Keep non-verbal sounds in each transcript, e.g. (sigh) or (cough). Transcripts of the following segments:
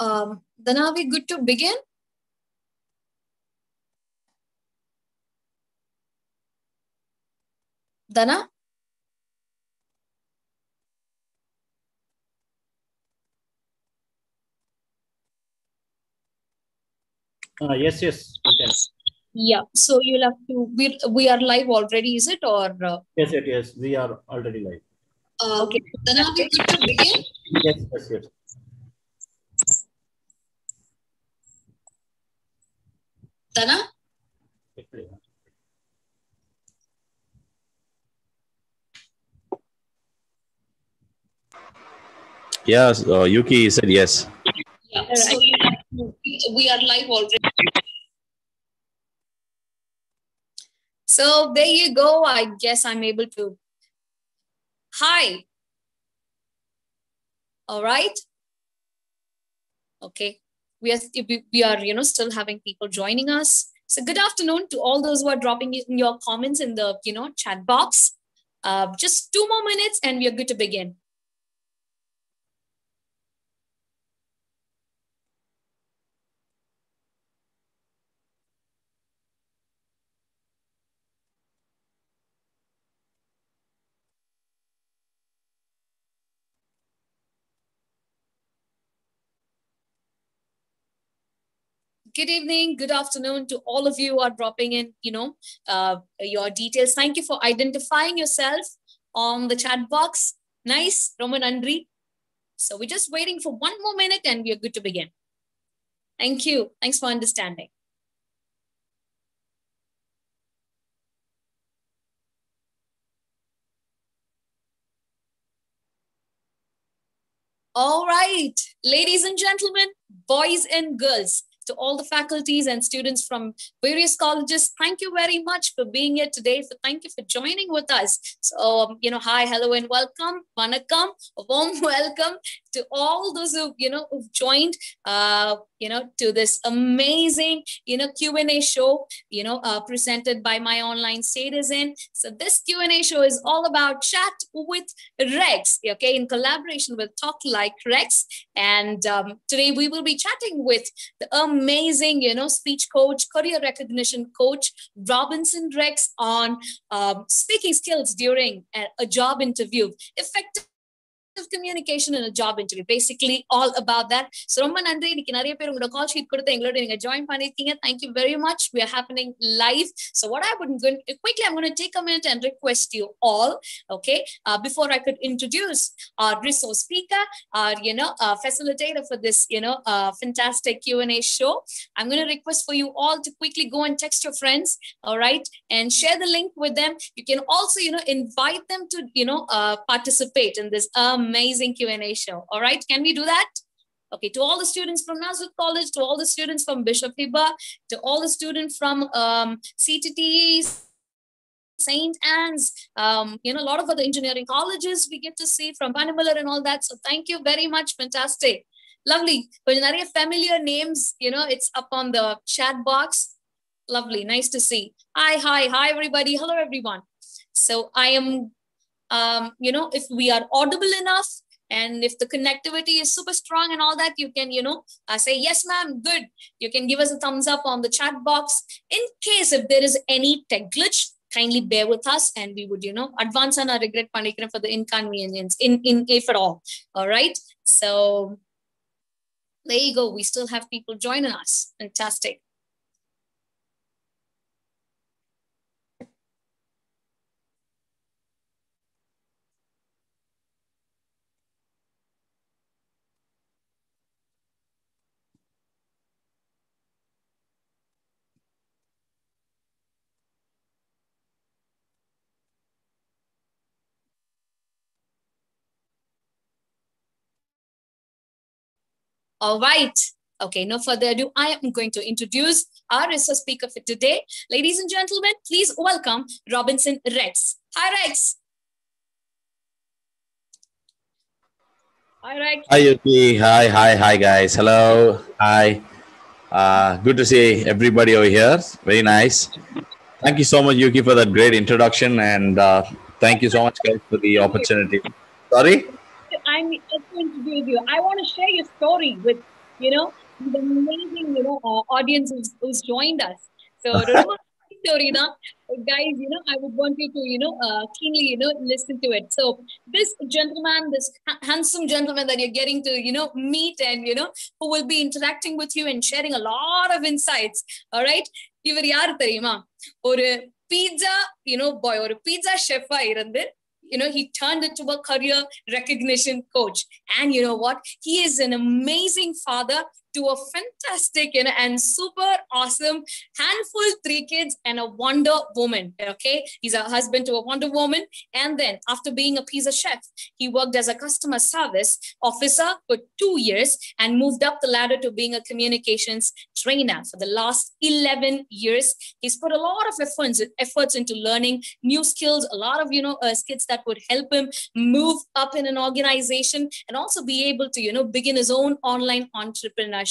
Um, then are we good to begin? Dana? Uh, yes, yes, we can. Yeah. So you'll have to. We we are live already, is it or? Uh, Yes, it is. We are already live. uh, okay. Then are we good to begin? Yes, yes, yes. Dana? Yes, uh, Yuki said yes. Yeah. So you have to, we are live already. So there you go. I guess I'm able to. Hi. All right. Okay. We are we are you know still having people joining us. So good afternoon to all those who are dropping in your comments in the you know chat box. Uh, just two more minutes and we are good to begin. Good evening good afternoon to all of you who are dropping in you know uh, your details. Thank you for identifying yourself on the chat box. Nice roman andri. So we're just waiting for one more minute and we are good to begin. Thank you. Thanks for understanding. All right ladies and gentlemen boys and girls to all the faculties and students from various colleges. Thank you very much for being here today. For thank you for joining with us. So, um, you know, hi, hello, and welcome. Vanakkam, a warm (laughs) welcome to all those who you know who've joined. Uh, you know, to this amazing you know Q and A show. You know, uh, presented by my online citizen. So this Q and A show is all about chat with Rex. Okay, in collaboration with Talk Like Rex. And um, today we will be chatting with the amazing, you know, speech coach, career recognition coach, Robinson Rex on um, speaking skills during a, a job interview. Effective communication in a job interview basically all about that so ரொம்ப நன்றி இன்னைக்கு நிறைய பேர் உங்களோட call sheet கொடுத்து எங்களோட நீங்க join பண்ணிருக்கீங்க thank you very much we are happening live so what i would going quickly i'm going to take a minute and request you all okay uh, before i could introduce our resource speaker our you know uh, facilitator for this you know uh, fantastic q&a show i'm going to request for you all to quickly go and text your friends all right and share the link with them you can also you know invite them to you know uh, participate in this amazing Q&A show. All right, can we do that? Okay, to all the students from Nazareth College, to all the students from Bishop Heber, to all the students from um, CTT, St. Anne's, um, you know, a lot of other engineering colleges we get to see from Panimalar and all that. So thank you very much. Fantastic. Lovely. Familiar names, you know, it's up on the chat box. Lovely. Nice to see. Hi, hi, hi, everybody. Hello, everyone. So I am um, you know, if we are audible enough and if the connectivity is super strong and all that, you can, you know, uh, say, yes, ma'am, good. You can give us a thumbs up on the chat box. In case if there is any tech glitch, kindly bear with us and we would, you know, advance on our regret for the inconvenience in, in if at all. All right. So there you go. We still have people joining us. Fantastic. All right. Okay, no further ado, I am going to introduce our resource speaker for today. Ladies and gentlemen, please welcome Robinson Rex. Hi, Rex. Hi, Rex. Hi, Yuki. Hi, hi, hi, guys. Hello. Hi. Uh, good to see everybody over here. Very nice. Thank you so much, Yuki, for that great introduction. And uh, thank you so much, guys, for the opportunity. Sorry? I'm going to introduce you. I want to share your story with you know, the amazing, you know, uh, audience who's, who's joined us. So, (laughs) ரொம்ப story தான். guys, you know, I would want you to, you know, uh, keenly, you know, listen to it. So, this gentleman, this ha- handsome gentleman that you're getting to, you know, meet and, you know, who will be interacting with you and sharing a lot of insights. All right. இவர் யாரு தெரியுமா ஒரு pizza you know பாய் ஒரு pizza ஷெஃபா இருந்து you know he turned into a career recognition coach. And you know what? He is an amazing father to a fantastic and super awesome handful three kids and a wonder woman okay? He's a husband to a wonder woman. And then after being a pizza chef he worked as a customer service officer for two years and moved up the ladder to being a communications trainer for the last 11 years. He's put a lot of efforts efforts into learning new skills a lot of you know uh, skills that would help him move up in an organization and also be able to you know begin his own online entrepreneurship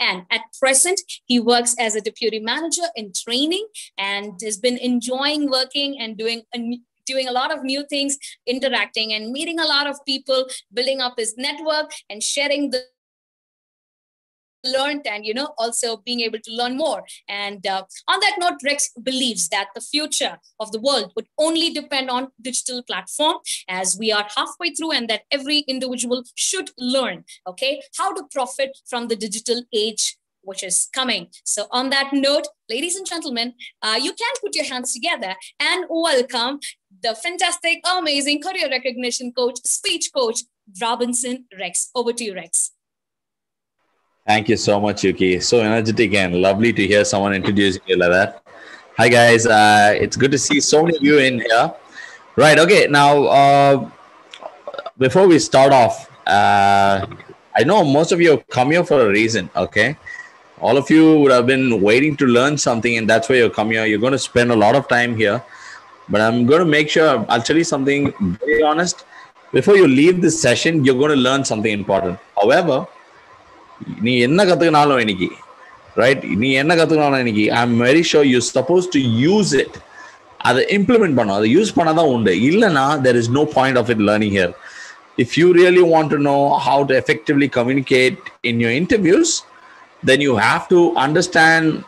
and at present he works as a deputy manager in training and has been enjoying working and doing a doing a lot of new things interacting and meeting a lot of people building up his network and sharing the learned and you know also being able to learn more and uh, on that note rex believes that the future of the world would only depend on digital platform as we are halfway through and that every individual should learn okay how to profit from the digital age which is coming. So, on that note, ladies and gentlemen, uh, you can put your hands together and welcome the fantastic, amazing career recognition coach, speech coach, Robinson Rex. Over to you, Rex. Thank you so much, Yuki. So energetic and lovely to hear someone introducing you like that. Hi, guys. Uh, it's good to see so many of you in here. Right. Okay. Now, uh, before we start off, uh, I know most of you have come here for a reason. Okay. All of you would have been waiting to learn something, and that's why you come here. You're going to spend a lot of time here. But I'm going to make sure I'll tell you something very honest. Before you leave this session, you're going to learn something important. However, நீ என்ன கத்துக்கினாலும் இன்னைக்கு right நீ என்ன கத்துக்கினாலும் இன்னைக்கு I am very sure you suppose to use it அதை implement பண்ணும் அதை use பண்ணாதான் உண்டு இல்லைனா there is no point of it learning here if you really want to know how to effectively communicate in your interviews then you have to understand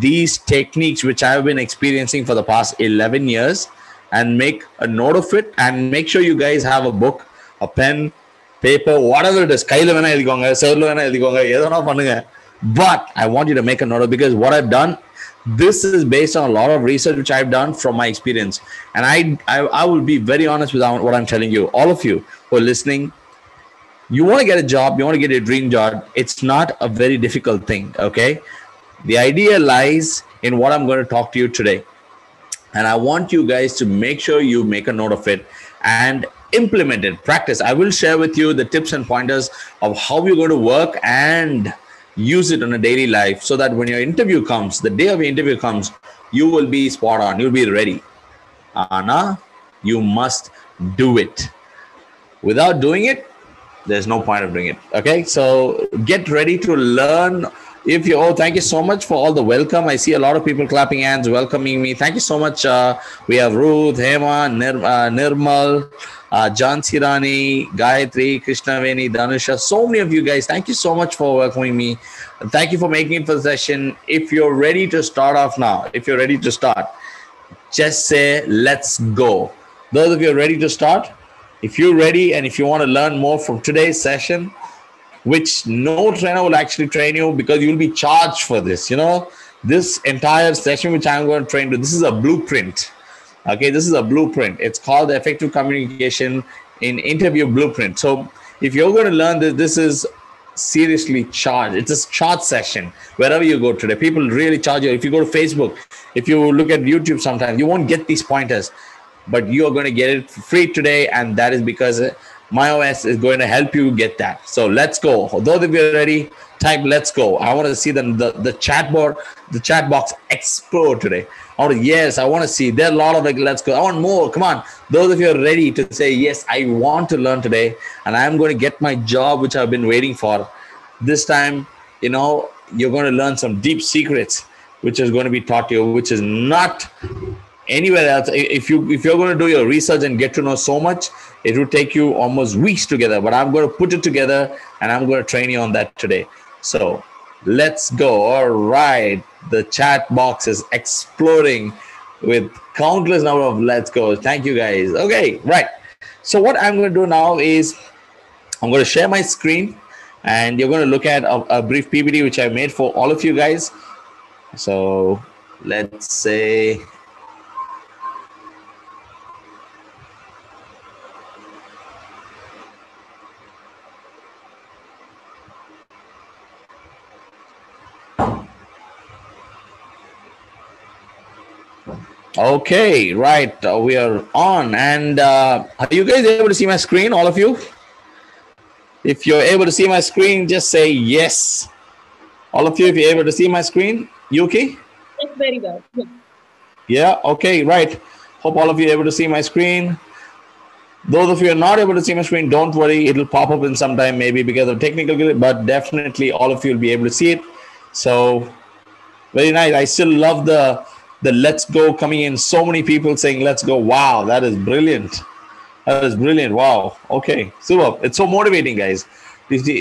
these techniques which I have been experiencing for the past 11 years and make a note of it and make sure you guys have a book, a pen, paper, whatever it is. கையில வேணா எழுதிக்கோங்க செவர்ல வேணா எழுதிக்கோங்க எதனா பண்ணுங்க but I want you to make a note of it because what I've done this is based on a lot of research which I've done from my experience and I I, I will be very honest with what I'm telling you all of you who are listening you want to get a job, you want to get a dream job, it's not a very difficult thing. Okay. The idea lies in what I'm going to talk to you today. And I want you guys to make sure you make a note of it and implement it, practice. I will share with you the tips and pointers of how you're going to work and use it on a daily life so that when your interview comes, the day of your interview comes, you will be spot on, you'll be ready. Anna, you must do it. Without doing it, there's no point of doing it okay so get ready to learn if you oh thank you so much for all the welcome. I see a lot of people clapping hands welcoming me. Thank you so much uh, we have ruth hema Nir, uh, nirmal uh, john sirani gayatri krishnaveni danusha. So many of you guys thank you so much for welcoming me. Thank you for making it for the session. If you're ready to start off now if you're ready to start just say let's go. Those of you are ready to start if you're ready and if you want to learn more from today's session, which no trainer will actually train you because you'll be charged for this. You know, this entire session which I'm going to train you, this is a blueprint. Okay, this is a blueprint. It's called the effective communication in interview blueprint. So if you're going to learn this, this is seriously charged. It's a charge session wherever you go today. People really charge you. If you go to Facebook, if you look at YouTube sometimes, you won't get these pointers but you are going to get it free today and that is because myos is going to help you get that. So let's go. Those of you are ready type let's go. I want to see the, the, the chat board the chat box explode today. To, yes i want to see. There are a lot of like let's go. I want more. Come on. Those of you are ready to say yes i want to learn today and i'm going to get my job which i've been waiting for. This time you know you're going to learn some deep secrets which is going to be taught to you which is not anywhere else. If you if you're going to do your research and get to know so much it will take you almost weeks together but i'm going to put it together and i'm going to train you on that today So let's go. All right. The chat box is exploding with countless number of let's go. Thank you guys. Okay, right. So what I'm going to do now is I'm going to share my screen and you're going to look at a, a brief PPT which I made for all of you guys. So let's say Okay, right. Uh, we are on. And uh, are you guys able to see my screen, all of you? If you're able to see my screen, just say yes. All of you, if you're able to see my screen, Yuki? Yes, very well. Yeah. Yeah, okay, right. Hope all of you are able to see my screen. Those of you are not able to see my screen, don't worry. It'll pop up in some time, maybe because of technical, but definitely all of you will be able to see it. So, very nice. I still love the the let's go coming in. So many people saying let's go. Wow, that is brilliant. That is brilliant. Wow. Okay, super. It's so motivating, guys.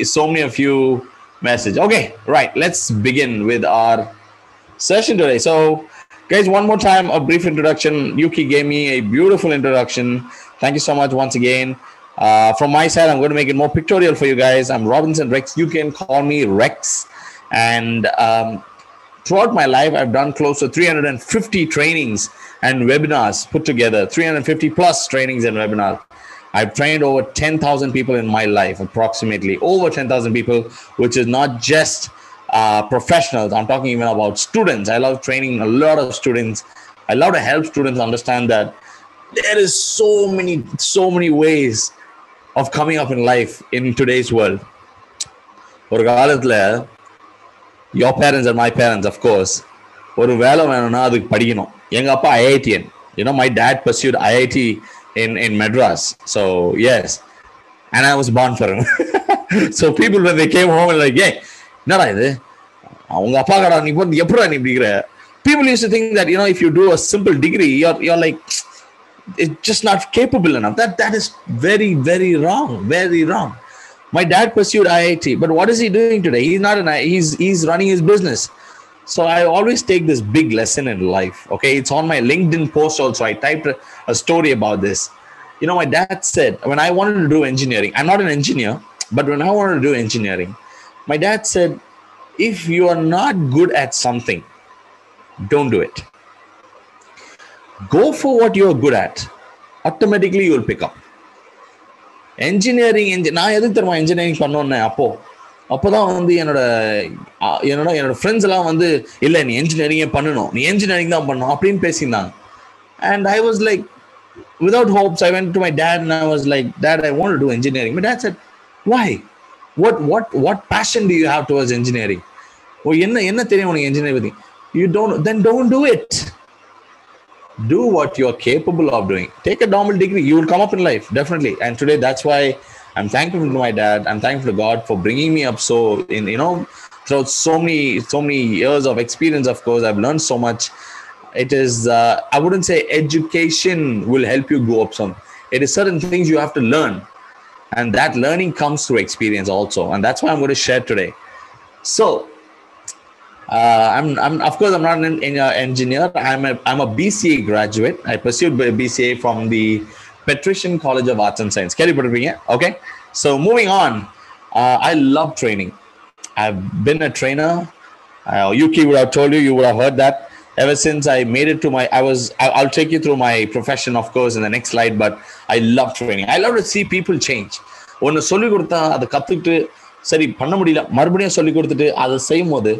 So many of you message. Okay, right. Let's begin with our session today. So, guys, one more time, a brief introduction. Yuki gave me a beautiful introduction. Thank you so much once again. Uh, from my side, I'm going to make it more pictorial for you guys. I'm Robinson Rex. You can call me Rex. And um, throughout my life, I've done close to 350 trainings and webinars put together, 350 plus trainings and webinars. I've trained over 10,000 people in my life, approximately over 10,000 people, which is not just uh, professionals. I'm talking even about students. I love training a lot of students. I love to help students understand that there is so many, so many ways of coming up in life in today's world. ஒரு காலத்தில் your parents and my parents of course ஒரு வேலை வேணும்னா அதுக்கு படிக்கணும். எங்கள் அப்பா IITian you know my dad pursued IIT in in Madras so yes and I was born for so people வந்து கேம் ஹோம் லைக் ஏ என்னடா இது? அவங்க அப்பா கடா நீ போய் எப்படா நீ இப்படிங்கிற people use think that you know if you do a simple degree you're you're like it's just not capable enough that that is very very wrong very wrong my dad pursued IIT, but what is he doing today? He's not an he's he's running his business. So I always take this big lesson in life. Okay, it's on my LinkedIn post also. I typed a, story about this. You know, my dad said when I wanted to do engineering, I'm not an engineer, but when I wanted to do engineering, my dad said, if you are not good at something, don't do it. Go for what you're good at. Automatically, you'll pick up. Engineering நான் எதுக்கு தெரியுமா engineering பண்ணோன்னே அப்போ அப்போதான் வந்து என்னோட என்னோட என்னோட ஃப்ரெண்ட்ஸ் எல்லாம் வந்து இல்லை நீ என்ஜினியரிங்கே பண்ணணும். நீ என்ஜினியரிங் தான் பண்ணணும். அப்படின்னு பேசியிருந்தாங்க. And I was like without hopes I went to my dad I was like dad I want to engineering but dad said why what what what passion do you have towards engineering oh என்ன என்ன தெரியும் உனக்கு engineering பற்றி you don't then don't do it do what you're capable of doing. Take a normal degree. You will come up in life, definitely. And today, that's why I'm thankful to my dad. I'm thankful to God for bringing me up so in, you know, throughout so many, so many years of experience, of course, I've learned so much. It is, uh, I wouldn't say education will help you go up some. It is certain things you have to learn. And that learning comes through experience also. And that's why I'm going to share today. So, uh, I'm, I'm, of course, I'm not an en- engineer. I'm a, I'm a BCA graduate. I pursued b- BCA from the Patrician College of Arts and Science. கேள்விப்பட்டிருப்பீங்க? Okay. So moving on, uh, I love training. I've been a trainer. Uh, Yuki would have told you, you would have heard that. Ever since I made it to my, I was, I- I'll take you through my profession, of course, in the next slide, but I love training. I love to see people change. ஒன்று சொல்லிக் கொடுத்தா அதை கற்றுக்கிட்டு சரி பண்ண முடியல மறுபடியும் சொல்லி கொடுத்துட்டு அதை செய்யும் போது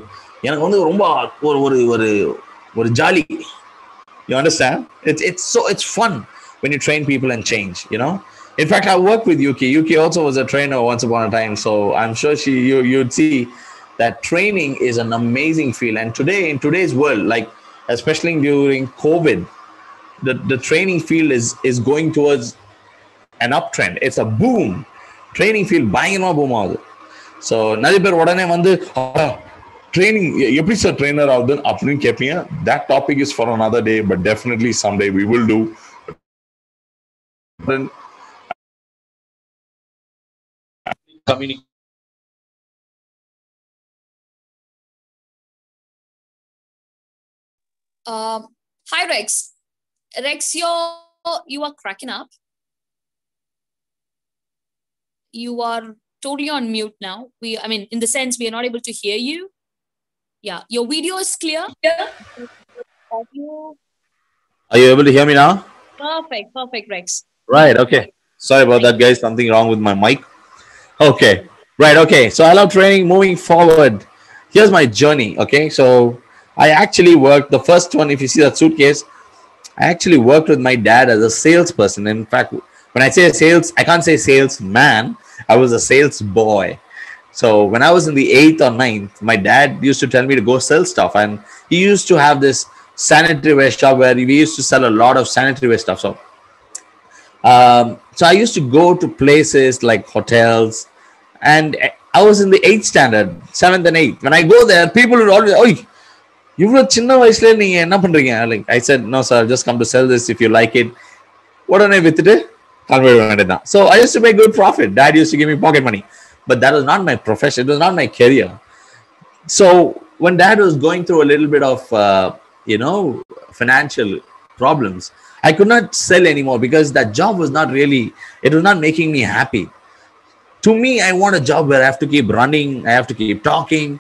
எனக்கு வந்து ரொம்ப ஒரு ஒரு ஒரு ஒரு jolly you understand it's it's so it's fun when you train people and change you know in fact i worked with yuki yuki also was a trainer once upon a time so i'm sure she you, you'd see that training is an amazing field and today in today's world like especially during covid the, the training field is is going towards an uptrend it's a boom training field பயங்கரமா boom ஆகுது so நிறைய பேர் உடனே வந்து training எப்படி sir trainer ஆகுதுன்னு அப்படின்னு கேட்பீங்க that topic is for another day but definitely some day we will do do. Uh, hi, Rex. Rex, you're, you are cracking up. You are totally on mute now. We, I mean, in the sense, we are not able to hear you. Yeah, your video is clear. Yeah. Audio. Are you able to hear me now? Perfect, perfect, Rex. Right. Okay. Sorry about that, guys. Something wrong with my mic. Okay. Right. Okay. So I love training. Moving forward, here's my journey. Okay. So I actually worked the first one. If you see that suitcase, I actually worked with my dad as a salesperson. In fact, when I say sales, I can't say salesman. I was a sales boy. So when I was in the eighth or ninth, my dad used to tell me to go sell stuff, and he used to have this sanitary waste shop where we used to sell a lot of sanitary waste stuff. So, um, so I used to go to places like hotels, and I was in the eighth standard, seventh and eighth. When I go there, people would always, oh, இவ்வளோ சின்ன வயசுல நீங்க என்ன பண்றீங்க like I said no sir just come to sell this if you like it உடனே வித்துட்டு convert வேண்டியதான் so I use to make good profit date use to give me pocket money but that was not my profession. It was not my career. So when dad was going through a little bit of, uh, you know, financial problems, I could not sell anymore because that job was not really, it was not making me happy. To me, I want a job where I have to keep running, I have to keep talking,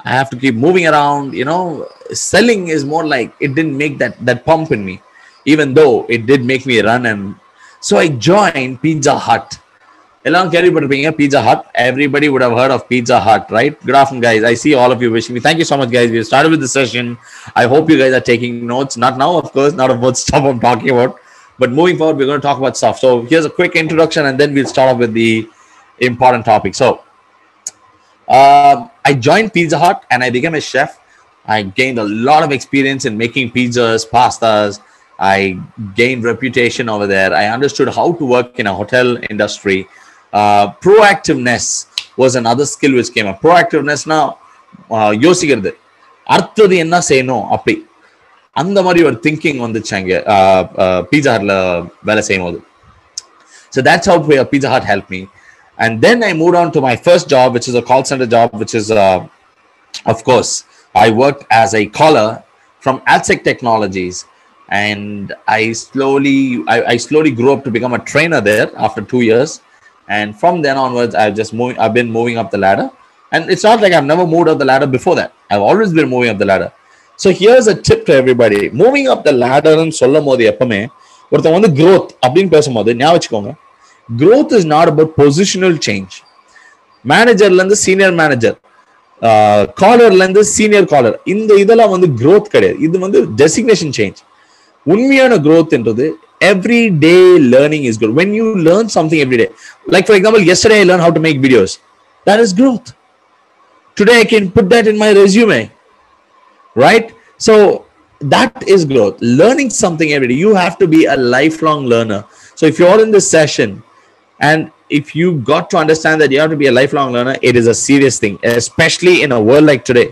I have to keep moving around. You know, selling is more like it didn't make that that pump in me, even though it did make me run and so I joined Pizza Hut. Along கேள்விப்பட்டிருப்பீங்க Pizza Hut. Everybody would have heard of Pizza Hut, right? Good afternoon, guys. I see all of you wishing me. Thank you so much, guys. We started with the session. I hope you guys are taking notes. Not now, of course, not about (laughs) stuff I'm talking about. But moving forward, we're going to talk about stuff. So here's a quick introduction, and then we'll start off with the important topic. So uh, I joined Pizza Hut and I became a chef. I gained a lot of experience in making pizzas, pastas. I gained reputation over there. I understood how to work in a hotel industry. Uh, proactiveness was another skill which came up. Proactiveness now, யோசிக்கிறது அடுத்தது என்ன செய்யணும் அப்படி அந்த மாதிரி ஒரு thinking வந்துச்சு அங்கே பீஸா ஹட்ல வேலை செய்யும் போது so that's how pizza hut help me and then i moved on to my first job which is a call center job which is uh, of course i worked as a caller from Alsec technologies and i slowly I, I slowly grew up to become a trainer there after two years And from then onwards i've just moving i've been moving up the ladder and it's not like i've never moved up the ladder before that i've always been moving up the ladder so here's a tip to everybody moving up the ladder சொல்லும் போது எப்பவுமே ஒருத்தன் வந்து growth அப்படின்னு பேசும்போது ஞாபகம் வச்சுக்கோங்க growth is not about positional change மேனேஜர்ல இருந்து சீனியர் மேனேஜர் காலர்ல இருந்து சீனியர் காலர் இந்த இதெல்லாம் வந்து growth கிடையாது இது வந்து டெசிக்னேஷன் சேஞ்ச் உண்மையான growthன்றது every day learning is good when you learn something every day like for example yesterday i learned how to make videos that is growth today i can put that in my resume right so that is growth learning something every day you have to be a lifelong learner so if you're in this session and if you got to understand that you have to be a lifelong learner, it is a serious thing, especially in a world like today.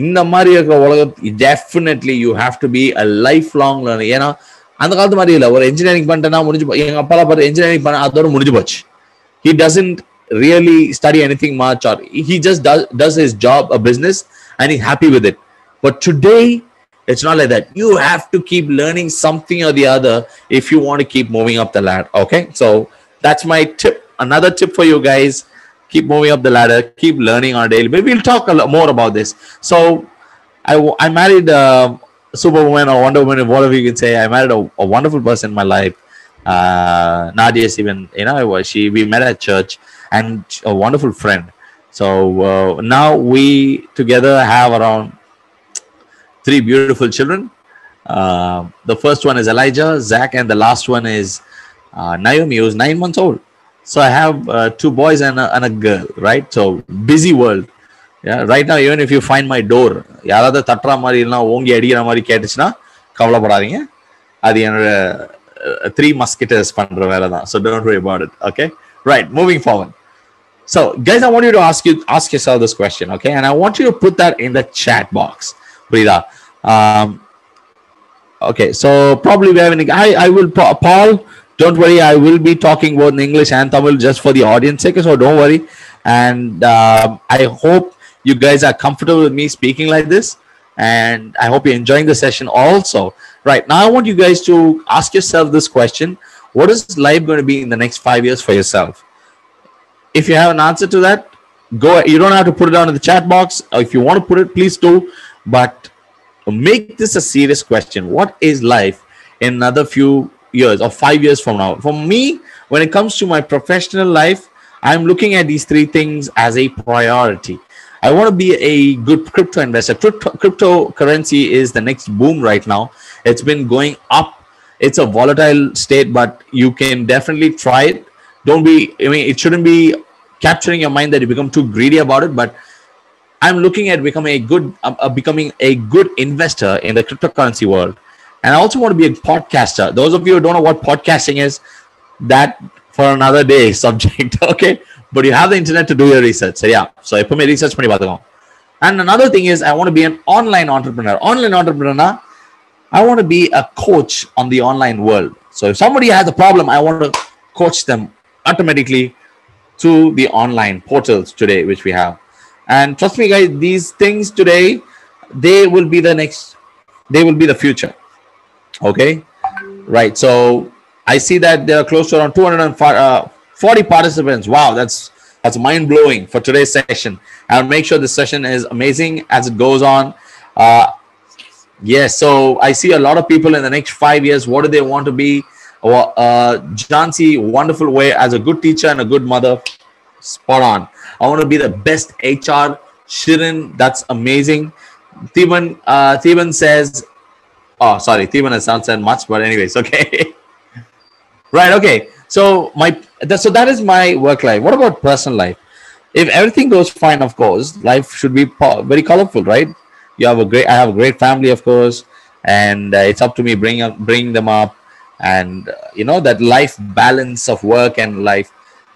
இந்த மாதிரி இருக்கிற உலகத்து definitely you have to be a life long learner ஏன்னா அந்த காலத்து மாதிரி இல்லை ஒரு இன்ஜினியரிங் பண்ணிட்டேன்னா முடிஞ்சு போ- எங்க அப்பாலாம் பார்த்து இன்ஜினியரிங் பண்ண அதோட முடிஞ்சு போச்சு he doesn't really study anything much or he just does, does his job a business and he's happy with it but today it's not like that you have to keep learning something or the other if you want to keep moving up the ladder okay so that's my tip another tip for you guys keep moving up the ladder keep learning on a daily but we'll talk a lot more about this so i, w- I married uh, superwoman or wonder woman whatever you can say i married a, a wonderful person in my life uh, Nadia even, you know, she we met at church and a wonderful friend. So uh, now we together have around three beautiful children. Uh, the first one is Elijah, Zach, and the last one is uh, Naomi, who's nine months old. So I have uh, two boys and a, and a girl, right? So busy world. Yeah, right now, even if you find my door, யாராவது தட்டுற மாதிரி இல்லைனா ஓங்கி அடிக்கிற மாதிரி கேட்டுச்சுன்னா கவலைப்படாதீங்க அது என்னோட த்ரீ மஸ்கிட்டர்ஸ் பண்ற வேலை தான் so don't worry about it okay right moving forward so guys I want you to ask you ask you serve this question okay and I want you to put that in the chat box புரியுதா okay so probably we have any I, I will Pa- paul don't worry i will be talking both in english and tamil just for the audience sake so don't worry and um, i hope you guys are comfortable with me speaking like this and I hope you're enjoying the session also. Right now, I want you guys to ask yourself this question What is life going to be in the next five years for yourself? If you have an answer to that, go. You don't have to put it down in the chat box. Uh, if you want to put it, please do. But make this a serious question. What is life in another few years or five years from now? For me, when it comes to my professional life, I'm looking at these three things as a priority. I want to be a good crypto investor. Crypto, cryptocurrency is the next boom right now. It's been going up. It's a volatile state, but you can definitely try it. Don't be, I mean, it shouldn't be capturing your mind that you become too greedy about it, but I'm looking at becoming a good, uh, uh, becoming a good investor in the cryptocurrency world. And I also want to be a podcaster. Those of you who don't know what podcasting is, that for another day (laughs) subject. okay but you have the internet to do your research so yeah so எப்பவுமே research பண்ணி பார்த்துக்கோங்க and another thing is i want to be an online entrepreneur online entrepreneur i want to be a coach on the online world so if somebody has a problem i want to coach them automatically to the online portals today which we have and trust me guys these things today they will be the next they will be the future okay right so i see that there are close to around 240 uh, participants wow that's that's mind blowing for today's session i'll make sure this session is amazing as it goes on uh, yes so i see a lot of people in the next five years what do they want to be well, uh, Jansi, wonderful way as a good teacher and a good mother. Spot on. I want to be the best HR. Shirin, that's amazing. Theban, uh, Theban says, oh, sorry, Theban has not said much, but anyways, (laughs) okay. right, okay. So my so that is my work life. What about personal life? If everything goes fine, of course, life should be very colorful, right? You have a great. I have a great family, of course, and uh, it's up to me bring up bring them up, and uh, you know that life balance of work and life.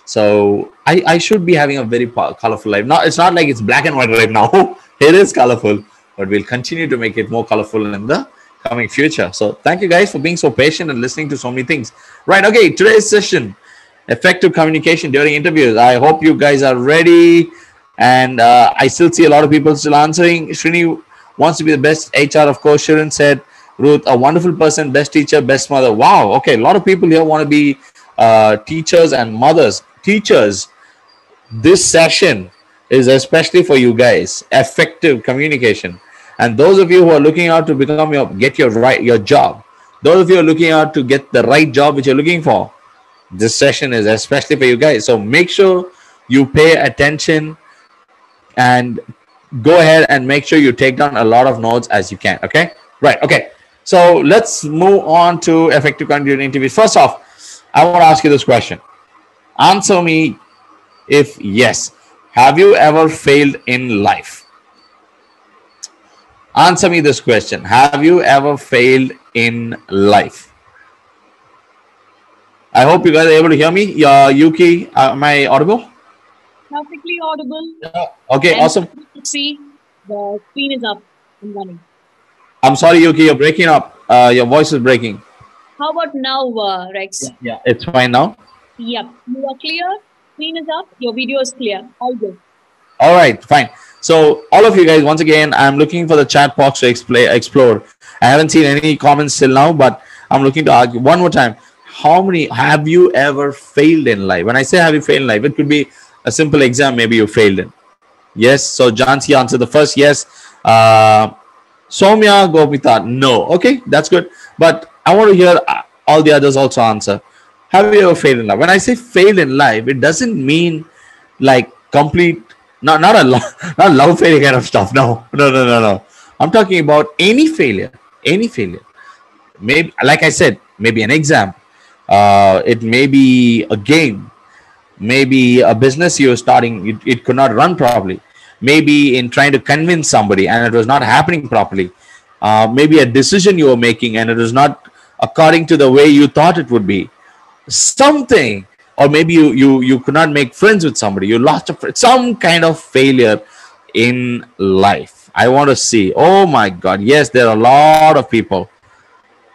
So I I should be having a very colorful life. Not it's not like it's black and white right now. (laughs) it is colorful, but we'll continue to make it more colorful in the coming future. So thank you guys for being so patient and listening to so many things. Right. Okay. Today's session, effective communication during interviews. I hope you guys are ready. And uh, I still see a lot of people still answering. Srini wants to be the best HR, of course. Sharon said, Ruth, a wonderful person, best teacher, best mother. Wow. Okay. A lot of people here want to be uh, teachers and mothers. Teachers, this session is especially for you guys. Effective communication and those of you who are looking out to become your get your right your job those of you are looking out to get the right job which you're looking for this session is especially for you guys. So make sure you pay attention and go ahead and make sure you take down a lot of notes as you can okay? Right okay. So let's move on to effective content interviews first off i want to ask you this question. Answer me if yes. Have you ever failed in life answer me this question have you ever failed in life i hope you guys are able to hear me yeah yuki uh, am i audible Perfectly audible. okay And awesome See, the screen is up and running. i'm sorry yuki you're breaking up uh, your voice is breaking How about now, uh, Rex? yeah it's fine now Yep. You are clear. Screen is up. Your video is clear. All good. all right fine so all of you guys once again i'm looking for the chat box to explore. I haven't seen any comments till now but i'm looking to argue. One more time. How many have you ever failed in life? When i say have you failed in life it could be a simple exam maybe you failed in. Yes so jansi answered the first yes. Uh somya gopita no. Okay that's good. But i want to hear uh, all the others also answer. Have you ever failed in life? When i say failed in life it doesn't mean like complete not not a lo- (laughs) not love failure kind of stuff. No, no, no, no, no. I'm talking about any failure, any failure. Maybe, like I said, maybe an exam. Uh, it may be a game. Maybe a business you're starting, it, it could not run properly. Maybe in trying to convince somebody and it was not happening properly. Uh, maybe a decision you were making and it was not according to the way you thought it would be. Something or maybe you you you could not make friends with somebody. You lost a some kind of failure in life. I want to see. Oh my god. Yes there are a lot of people.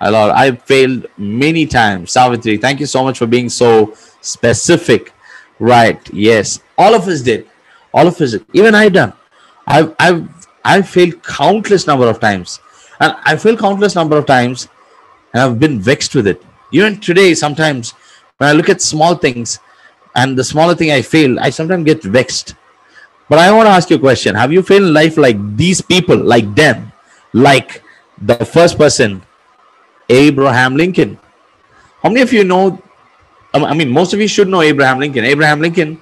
A lot. I failed many times. Savitri thank you so much for being so specific. Right. Yes. All of us did. All of us did. Even i done. I've i've I failed countless number of times. And I failed countless number of times and I've been vexed with it. Even today, sometimes when I look at small things and the smaller thing I fail, I sometimes get vexed. But I want to ask you a question. Have you failed in life like these people, like them, like the first person, Abraham Lincoln? How many of you know? um, I mean, most of you should know Abraham Lincoln. Abraham Lincoln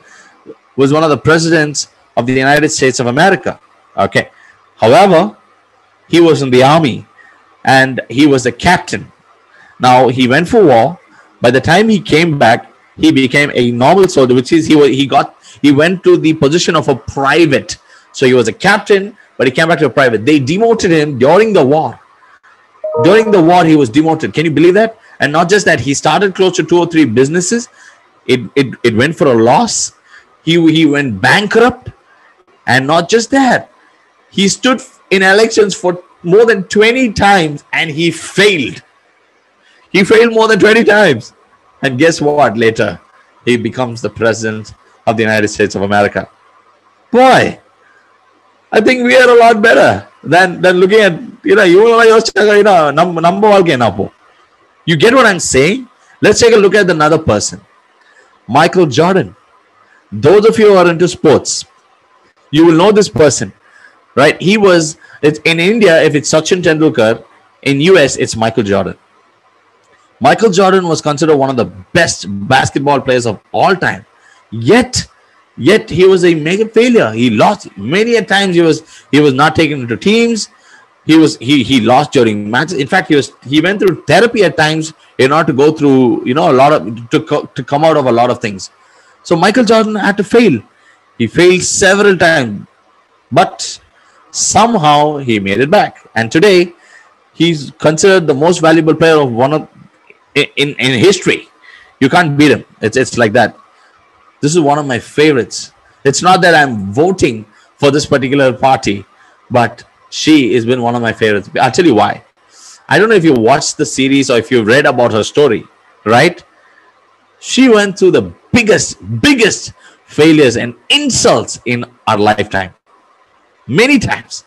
was one of the presidents of the United States of America. Okay. However, he was in the army and he was a captain. Now he went for war. By the time he came back, he became a normal soldier, which is he he got he went to the position of a private. So he was a captain, but he came back to a private. They demoted him during the war. During the war, he was demoted. Can you believe that? And not just that, he started close to two or three businesses. It it, it went for a loss. He he went bankrupt, and not just that, he stood in elections for more than 20 times and he failed. He failed more than 20 times. And guess what? Later, he becomes the president of the United States of America. Why? I think we are a lot better than, than looking at, you know, you know, number You get what I'm saying? Let's take a look at another person. Michael Jordan. Those of you who are into sports, you will know this person, right? He was, it's, in India, if it's Sachin Tendulkar, in US, it's Michael Jordan. Michael Jordan was considered one of the best basketball players of all time. Yet, yet he was a mega failure. He lost many a times. He was he was not taken into teams. He was he he lost during matches. In fact, he was he went through therapy at times in order to go through you know a lot of to to come out of a lot of things. So Michael Jordan had to fail. He failed several times, but somehow he made it back. And today, he's considered the most valuable player of one of in, in, history. You can't beat him. It's it's like that. This is one of my favorites. It's not that I'm voting for this particular party, but she has been one of my favorites. I'll tell you why. I don't know if you watched the series or if you read about her story, right? She went through the biggest, biggest failures and insults in our lifetime. Many times.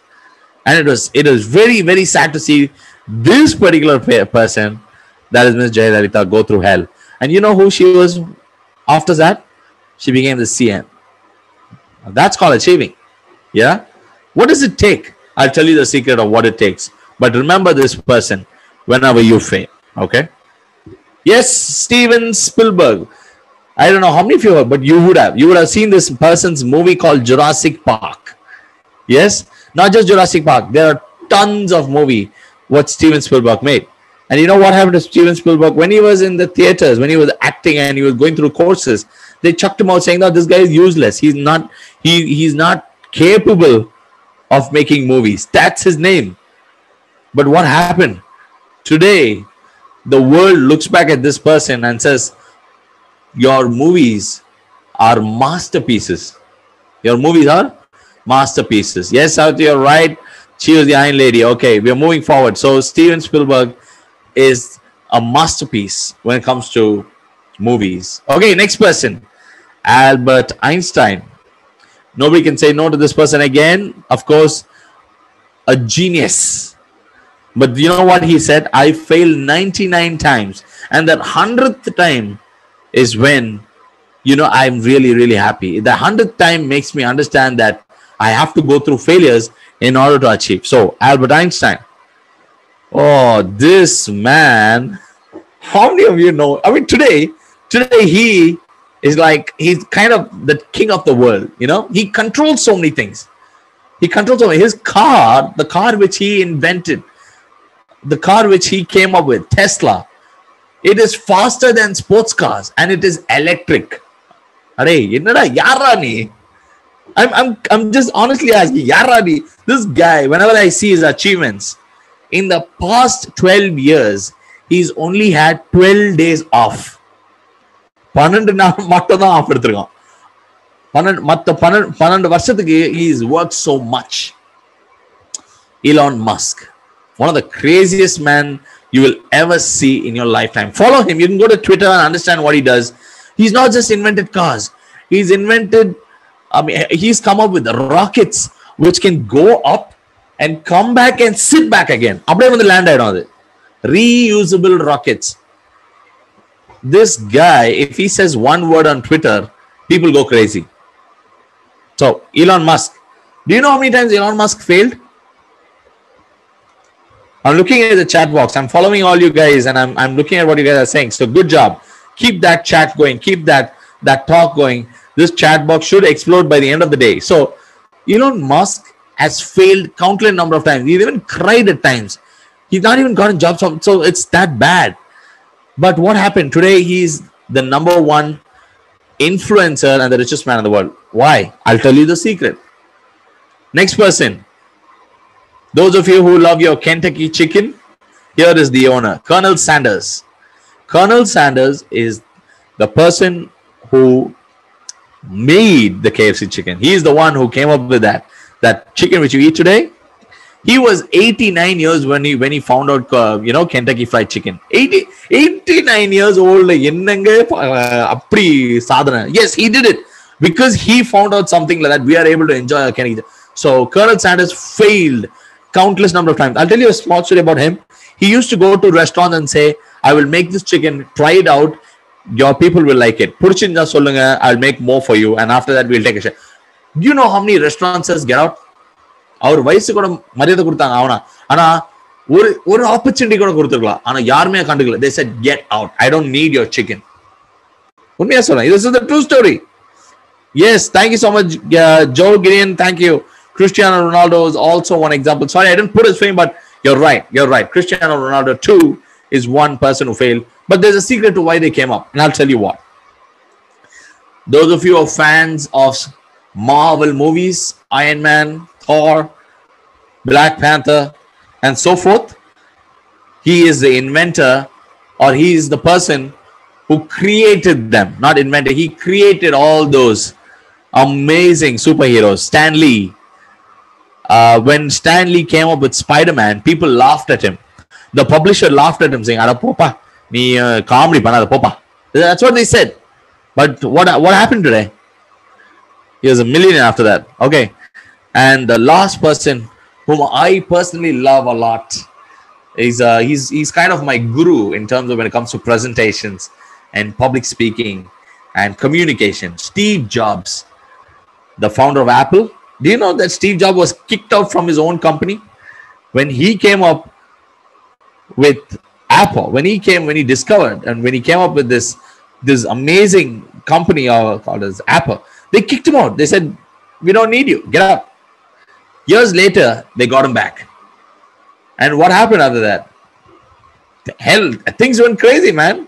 And it was it was very, very sad to see this particular person, that is Miss Jayalalitha, go through hell. And you know who she was after that? She became the CM. That's called achieving. Yeah. What does it take? I'll tell you the secret of what it takes. But remember this person whenever you fail. Okay. Yes, Steven Spielberg. I don't know how many of you have, but you would have. You would have seen this person's movie called Jurassic Park. Yes, not just Jurassic Park. There are tons of movie what Steven Spielberg made. And you know what happened to Steven Spielberg when he was in the theaters, when he was acting and he was going through courses? They chucked him out saying that this guy is useless. He's not he he's not capable of making movies. That's his name. But what happened? Today, the world looks back at this person and says, Your movies are masterpieces. Your movies are masterpieces. Yes, out you're right. She was the Iron Lady. Okay, we're moving forward. So, Steven Spielberg is a masterpiece when it comes to movies. Okay, next person Albert Einstein. Nobody can say no to this person again. Of course, a genius. But you know what he said? I failed 99 times. And that 100th time is when, you know, I'm really, really happy. The 100th time makes me understand that I have to go through failures in order to achieve. So, Albert Einstein. Oh, this man. How many of you know? I mean, today, today he is like, he's kind of the king of the world, you know? He controls so many things. He controls so many. His car, the car which he invented, the car which he came up with, Tesla, it is faster than sports cars and it is electric. Are என்னடா யாரா நீ I'm, I'm, I'm just honestly asking, Yaradi, this guy, whenever I see his achievements, in the past 12 years, he's only had 12 days off. பன்னெண்டு நாள் மட்டும் தான் of எடுத்திருக்கான் பன்னெண்டு மற்ற பன்னெண்டு பன்னெண்டு வருஷத்துக்கு he's worked so much Elon Musk one of the craziest men you will ever see in your lifetime follow him you can go to Twitter and understand what he does he's not just invented cars he's invented I mean he's come up with rockets which can go up and come back and sit back again அப்படியே வந்து land ஆயிடும் அது reusable rockets this guy if he says one word on twitter people go crazy so elon musk do you know how many times elon musk failed i'm looking at the chat box i'm following all you guys and i'm, I'm looking at what you guys are saying so good job keep that chat going keep that that talk going this chat box should explode by the end of the day so elon musk has failed countless number of times. He's even cried at times. He's not even gotten jobs so it's that bad. But what happened? Today he's the number one influencer and the richest man in the world. Why? I'll tell you the secret. Next person. Those of you who love your kentucky chicken here is the owner colonel sanders. Colonel sanders is the person who made the kfc chicken. He is the one who came up with that that chicken which you eat today, he was 89 years when he when he found out uh, you know Kentucky Fried Chicken. 80, 89 years old. Yes, he did it because he found out something like that. We are able to enjoy Kentucky. So Colonel Sanders failed countless number of times. I'll tell you a small story about him. He used to go to restaurants and say, "I will make this chicken. Try it out. Your people will like it. Purchinja solunga. I'll make more for you. And after that, we'll take a share." do you know how many restaurants says get out அவர் வயசு கூட மரியாதை கொடுத்தாங்க அவனா ஆனா ஒரு ஒரு opportunity கூட கொடுத்துருக்கலாம் ஆனா யாருமே கண்டுக்கல they said get out I don't need your chicken உண்மையா சொல்றேன் this is the true story yes thank you so much uh, joe gideon thank you cristiano ronaldo is also one example sorry i didn't put his fame but you're right you're right cristiano ronaldo too is one person who failed but there's a secret to why they came up and i'll tell you what those of you who are fans of Marvel movies, Iron Man, Thor, Black Panther, and so forth. He is the inventor or he is the person who created them, not invented. He created all those amazing superheroes. Stan Lee. Uh, when Stan Lee came up with Spider Man, people laughed at him. The publisher laughed at him, saying, popa, ni uh, comedy popa. That's what they said. But what, what happened today? He was a millionaire after that. Okay. And the last person whom I personally love a lot is uh, he's he's kind of my guru in terms of when it comes to presentations and public speaking and communication. Steve Jobs, the founder of Apple. Do you know that Steve Jobs was kicked out from his own company when he came up with Apple? When he came, when he discovered and when he came up with this this amazing company uh, called as Apple, they kicked him out. They said, "We don't need you. Get up. Years later, they got him back. And what happened after that? Hell, things went crazy, man.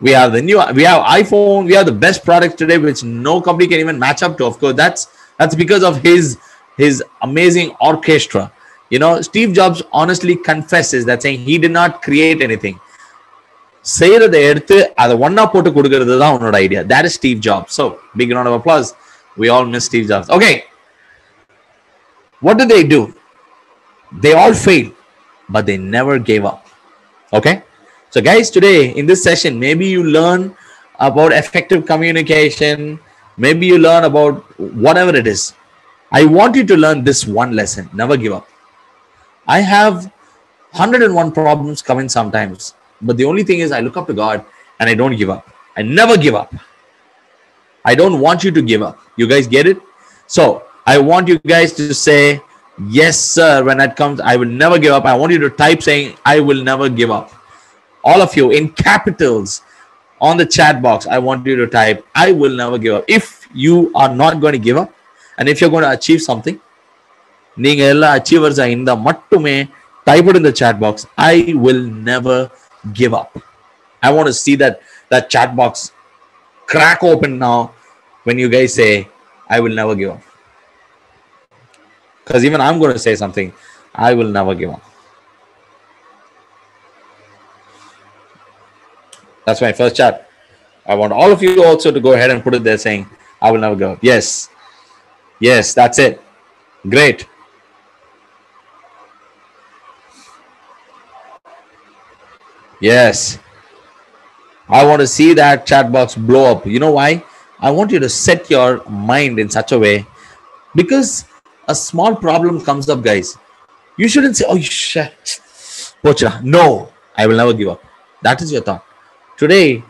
We have the new, we have iPhone, we have the best products today, which no company can even match up to. Of course, that's that's because of his his amazing orchestra. You know, Steve Jobs honestly confesses that saying he did not create anything. செய்யறதை எடுத்து அதை ஒன்னா போட்டு கொடுக்கறது தான் உன்னோட idea that is Steve Job so big round of applause we all miss Steve Jobs okay what did they do? They all failed, but they never gave up. Okay. So, guys, today in this session, maybe you learn about effective communication, maybe you learn about whatever it is. I want you to learn this one lesson never give up. I have 101 problems coming sometimes, but the only thing is, I look up to God and I don't give up. I never give up. I don't want you to give up. You guys get it? So, I want you guys to say, Yes, sir, when that comes. I will never give up. I want you to type saying, I will never give up. All of you in capitals on the chat box, I want you to type, I will never give up. If you are not going to give up and if you're going to achieve something, நீங்க எல்லா achievers இந்த மட்டுமே type it in the chat box. I will never give up. I want to see that that chat box crack open now when you guys say, I will never give up. Because even I'm going to say something, I will never give up. That's my first chat. I want all of you also to go ahead and put it there saying, I will never give up. Yes. Yes, that's it. Great. Yes. I want to see that chat box blow up. You know why? I want you to set your mind in such a way because a small problem comes up, guys. You shouldn't say, oh, shit. Pocha. No, I will never give up. That is your thought. Today,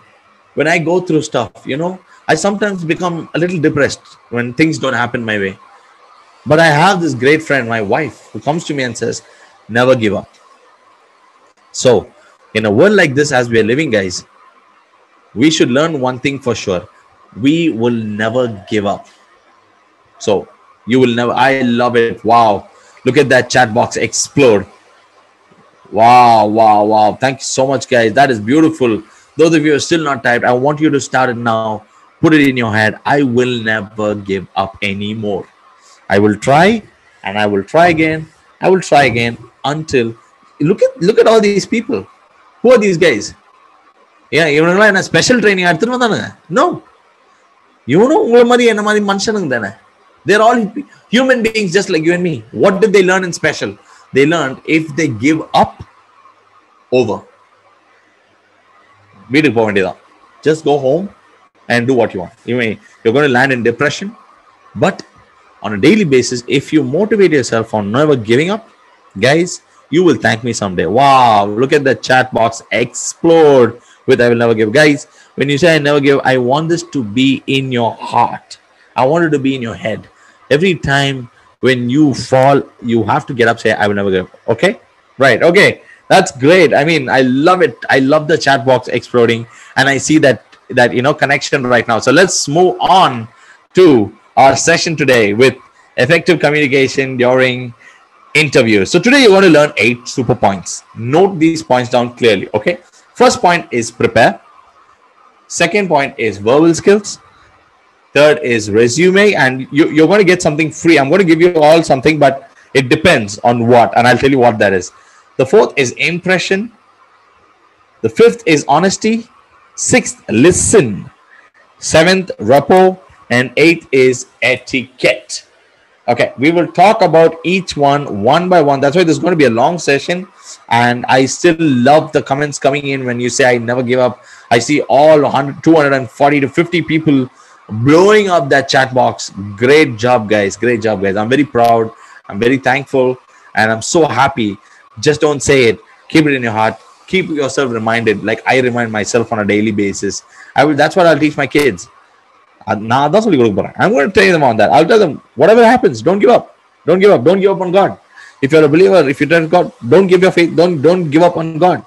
when I go through stuff, you know, I sometimes become a little depressed when things don't happen my way. But I have this great friend, my wife, who comes to me and says, never give up. So, in a world like this, as we are living, guys, we should learn one thing for sure we will never give up. So, you will never, I love it. Wow. Look at that chat box explode. Wow, wow, wow. Thank you so much, guys. That is beautiful. Those of you are still not typed, I want you to start it now. Put it in your head. I will never give up anymore. I will try and I will try again. I will try again until look at look at all these people Who are these guys? ஏன் இவனுங்களாம் என்ன special training எடுத்துட்டு வந்தானுங்க no இவனும் உங்களை மாதிரி என்ன மாதிரி மனுஷனுங்க தானே தேர் all human beings just like you and me what did they learn in special they learn if they give up over வீட்டுக்கு போக வேண்டியதான் just go home and do what you want. You may you're going to land in depression, but on a daily basis, if you motivate yourself on never giving up, guys, you will thank me someday. Wow, look at the chat box explode with I will never give. Guys, when you say I never give, I want this to be in your heart. I want it to be in your head. Every time when you fall, you have to get up, say, I will never give. Okay? Right. Okay. That's great. I mean, I love it. I love the chat box exploding. And I see that that you know connection right now. So let's move on to our session today with effective communication during interviews. So today you're going to learn eight super points. Note these points down clearly. Okay. First point is prepare. Second point is verbal skills. Third is resume, and you, you're going to get something free. I'm going to give you all something, but it depends on what, and I'll tell you what that is. The fourth is impression. The fifth is honesty. Sixth, listen. Seventh, rapport. And eighth is etiquette. Okay, we will talk about each one one by one. That's why there's going to be a long session. And I still love the comments coming in when you say, I never give up. I see all 100, 240 to 50 people blowing up that chat box. Great job, guys. Great job, guys. I'm very proud. I'm very thankful. And I'm so happy. Just don't say it. Keep it in your heart. Keep yourself reminded, like I remind myself on a daily basis. I will. That's what I'll teach my kids. I'm going to train them on that. I'll tell them, whatever happens, don't give up. Don't give up. Don't give up on God. If you're a believer, if you trust God, don't give your faith. Don't don't give up on God.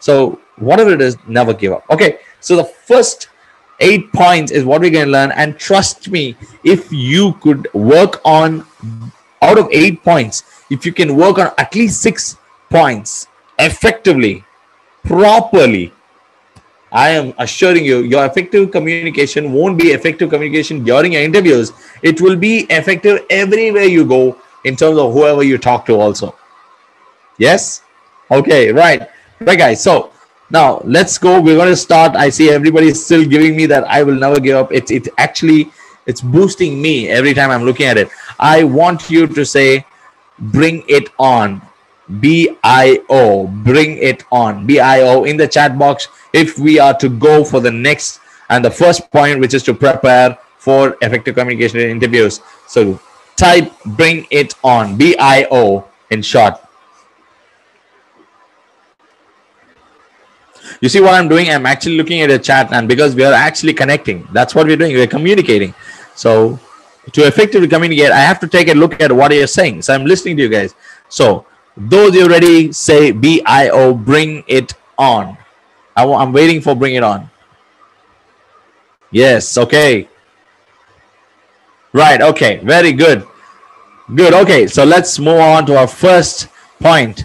So whatever it is, never give up. Okay. So the first eight points is what we're going to learn. And trust me, if you could work on out of eight points, if you can work on at least six points effectively, properly, I am assuring you, your effective communication won't be effective communication during your interviews. It will be effective everywhere you go in terms of whoever you talk to, also. Yes? Okay, right. Right, guys. So now let's go. We're going to start. I see everybody is still giving me that I will never give up. It's it actually it's boosting me every time I'm looking at it. I want you to say, bring it on. B I O. Bring it on. B I O in the chat box if we are to go for the next and the first point, which is to prepare for effective communication in interviews. So type bring it on. B I O in short. You see what I'm doing? I'm actually looking at a chat, and because we are actually connecting, that's what we're doing. We're communicating. So to effectively communicate, I have to take a look at what you're saying. So I'm listening to you guys. So those you ready, say B I O, bring it on. I w- I'm waiting for bring it on. Yes, okay. Right, okay, very good. Good, okay, so let's move on to our first point.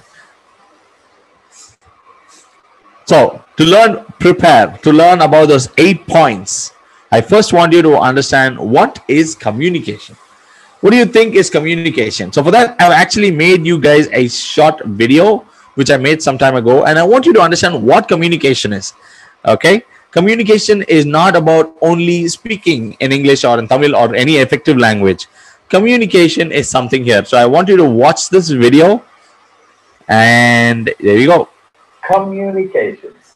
So, to learn, prepare, to learn about those eight points, I first want you to understand what is communication. What do you think is communication? So, for that, I've actually made you guys a short video which I made some time ago, and I want you to understand what communication is. Okay, communication is not about only speaking in English or in Tamil or any effective language. Communication is something here. So, I want you to watch this video, and there you go. communications.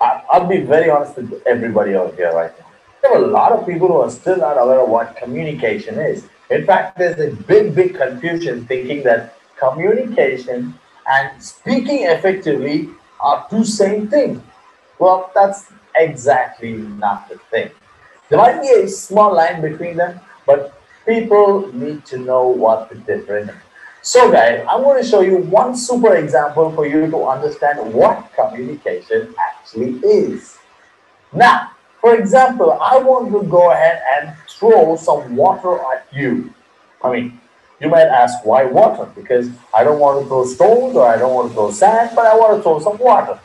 I'll be very honest with everybody out here right now. There are a lot of people who are still not aware of what communication is. In fact, there's a big, big confusion thinking that communication and speaking effectively are two same things. Well, that's exactly not the thing. There might be a small line between them, but people need to know what the difference is. So guys, I'm going to show you one super example for you to understand what communication actually is. Now, for example, I want to go ahead and throw some water at you. I mean, you might ask, why water? Because I don't want to throw stones or I don't want to throw sand, but I want to throw some water.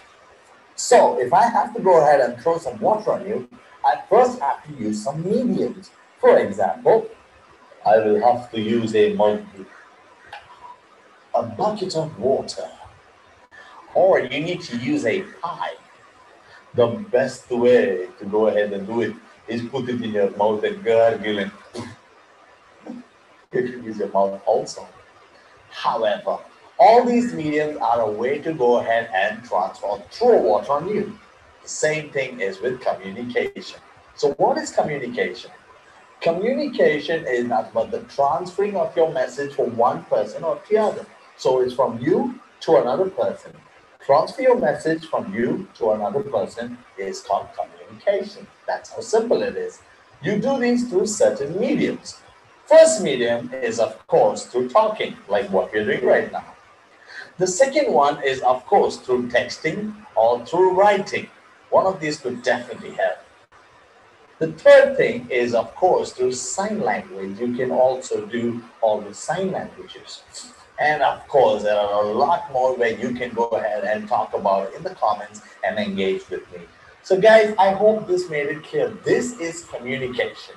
So if I have to go ahead and throw some water on you, I first have to use some mediums. For example, I will have to use a mug, a bucket of water, or you need to use a pipe. The best way to go ahead and do it is put it in your mouth and gargle and (laughs) can use your mouth also. However, all these mediums are a way to go ahead and transfer throw water on you. The same thing is with communication. So what is communication? Communication is not but the transferring of your message from one person or the other. So it's from you to another person. Transfer your message from you to another person is called communication. That's how simple it is. You do these through certain mediums. First medium is, of course, through talking, like what we're doing right now. The second one is, of course, through texting or through writing. One of these could definitely help. The third thing is, of course, through sign language. You can also do all the sign languages. And of course, there are a lot more where you can go ahead and talk about in the comments and engage with me. So guys, I hope this made it clear. This is communication.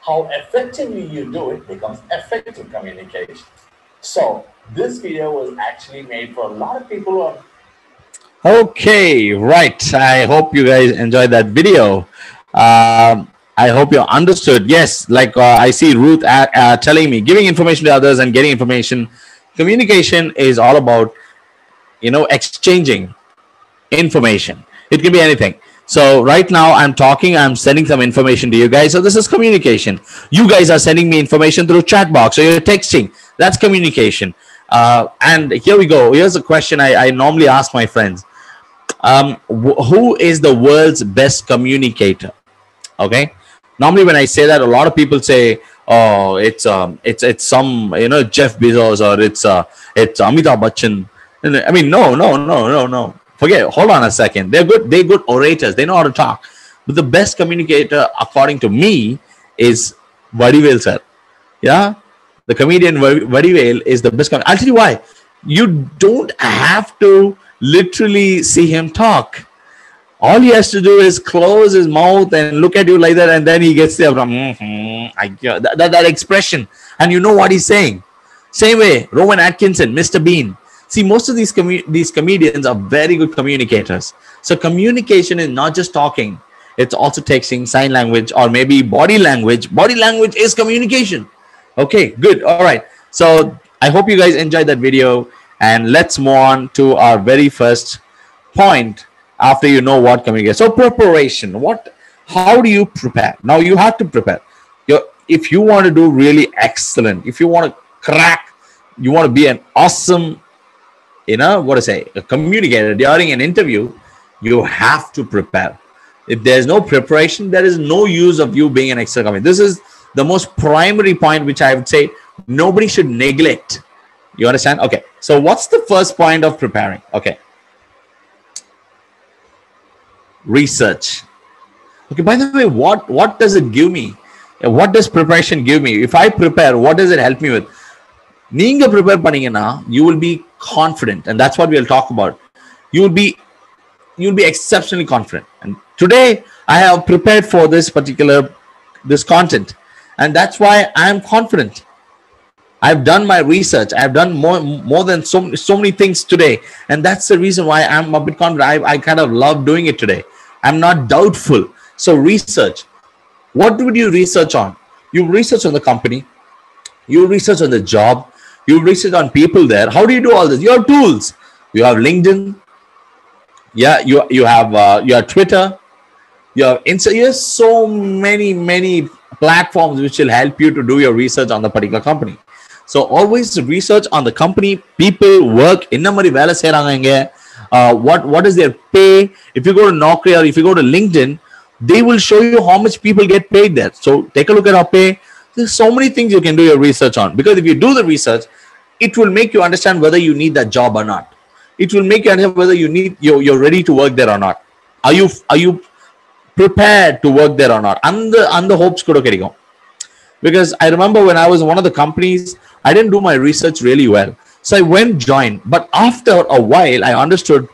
How effectively you do it becomes effective communication. So this video was actually made for a lot of people on Okay, right. I hope you guys enjoyed that video. Um, I hope you understood. Yes, like uh, I see Ruth uh, uh, telling me, giving information to others and getting information. Communication is all about, you know, exchanging information. It can be anything. So right now I'm talking, I'm sending some information to you guys. So this is communication. You guys are sending me information through chat box or you're texting. That's communication. Uh, and here we go. Here's a question I, I normally ask my friends. Um, wh- who is the world's best communicator? Okay. Normally when I say that, a lot of people say, oh, it's um, it's it's some you know Jeff Bezos or it's uh, it's Amitabh Bachchan. I mean, no, no, no, no, no. Forget. Hold on a second. They're good. They're good orators. They know how to talk. But the best communicator, according to me, is Vadivel sir. Yeah, the comedian Vadi- Vadivel is the best. Com- I'll tell you why. You don't have to literally see him talk. All he has to do is close his mouth and look at you like that, and then he gets there from "Mhm, I get-" that, that, that expression, and you know what he's saying. Same way, Rowan Atkinson, Mr. Bean. See, most of these commu- these comedians are very good communicators. So communication is not just talking; it's also texting, sign language, or maybe body language. Body language is communication. Okay, good. All right. So I hope you guys enjoyed that video, and let's move on to our very first point after you know what communication. So preparation. What? How do you prepare? Now you have to prepare. Your if you want to do really excellent, if you want to crack, you want to be an awesome, you know what to say, a communicator during an interview, you have to prepare. If there's no preparation, there is no use of you being an excellent communicator. This is the most primary point which I would say nobody should neglect. You understand? Okay. So what's the first point of preparing? Okay Research. Okay. By the way, what what does it give me? What does preparation give me? If I prepare, what does it help me with? நீங்க prepare பண்ணீங்கன்னா you will be confident and that's what we'll talk about you will be you'll be exceptionally confident and today i have prepared for this particular this content and that's why i am confident i've done my research i've done more more than so, so many things today and that's the reason why i'm a bit confident I, I kind of love doing it today i'm not doubtful so research what would you research on you research on the company you research on the job you research on people there how do you do all this you have tools you have linkedin yeah you you have uh, you have twitter you have Insta. You have so many many platforms which will help you to do your research on the particular company so always research on the company people work என்ன மாதிரி வேலை செய்றாங்க இங்க uh, what what is their pay. If you go to Naukri or if you go to LinkedIn, they will show you how much people get paid there. So take a look at our pay. There's so many things you can do your research on because if you do the research, it will make you understand whether you need that job or not. It will make you understand whether you need you're, you're ready to work there or not. Are you are you prepared to work there or not? And the and the hopes could okay. Because I remember when I was one of the companies, I didn't do my research really well. So I went join, but after a while, I understood,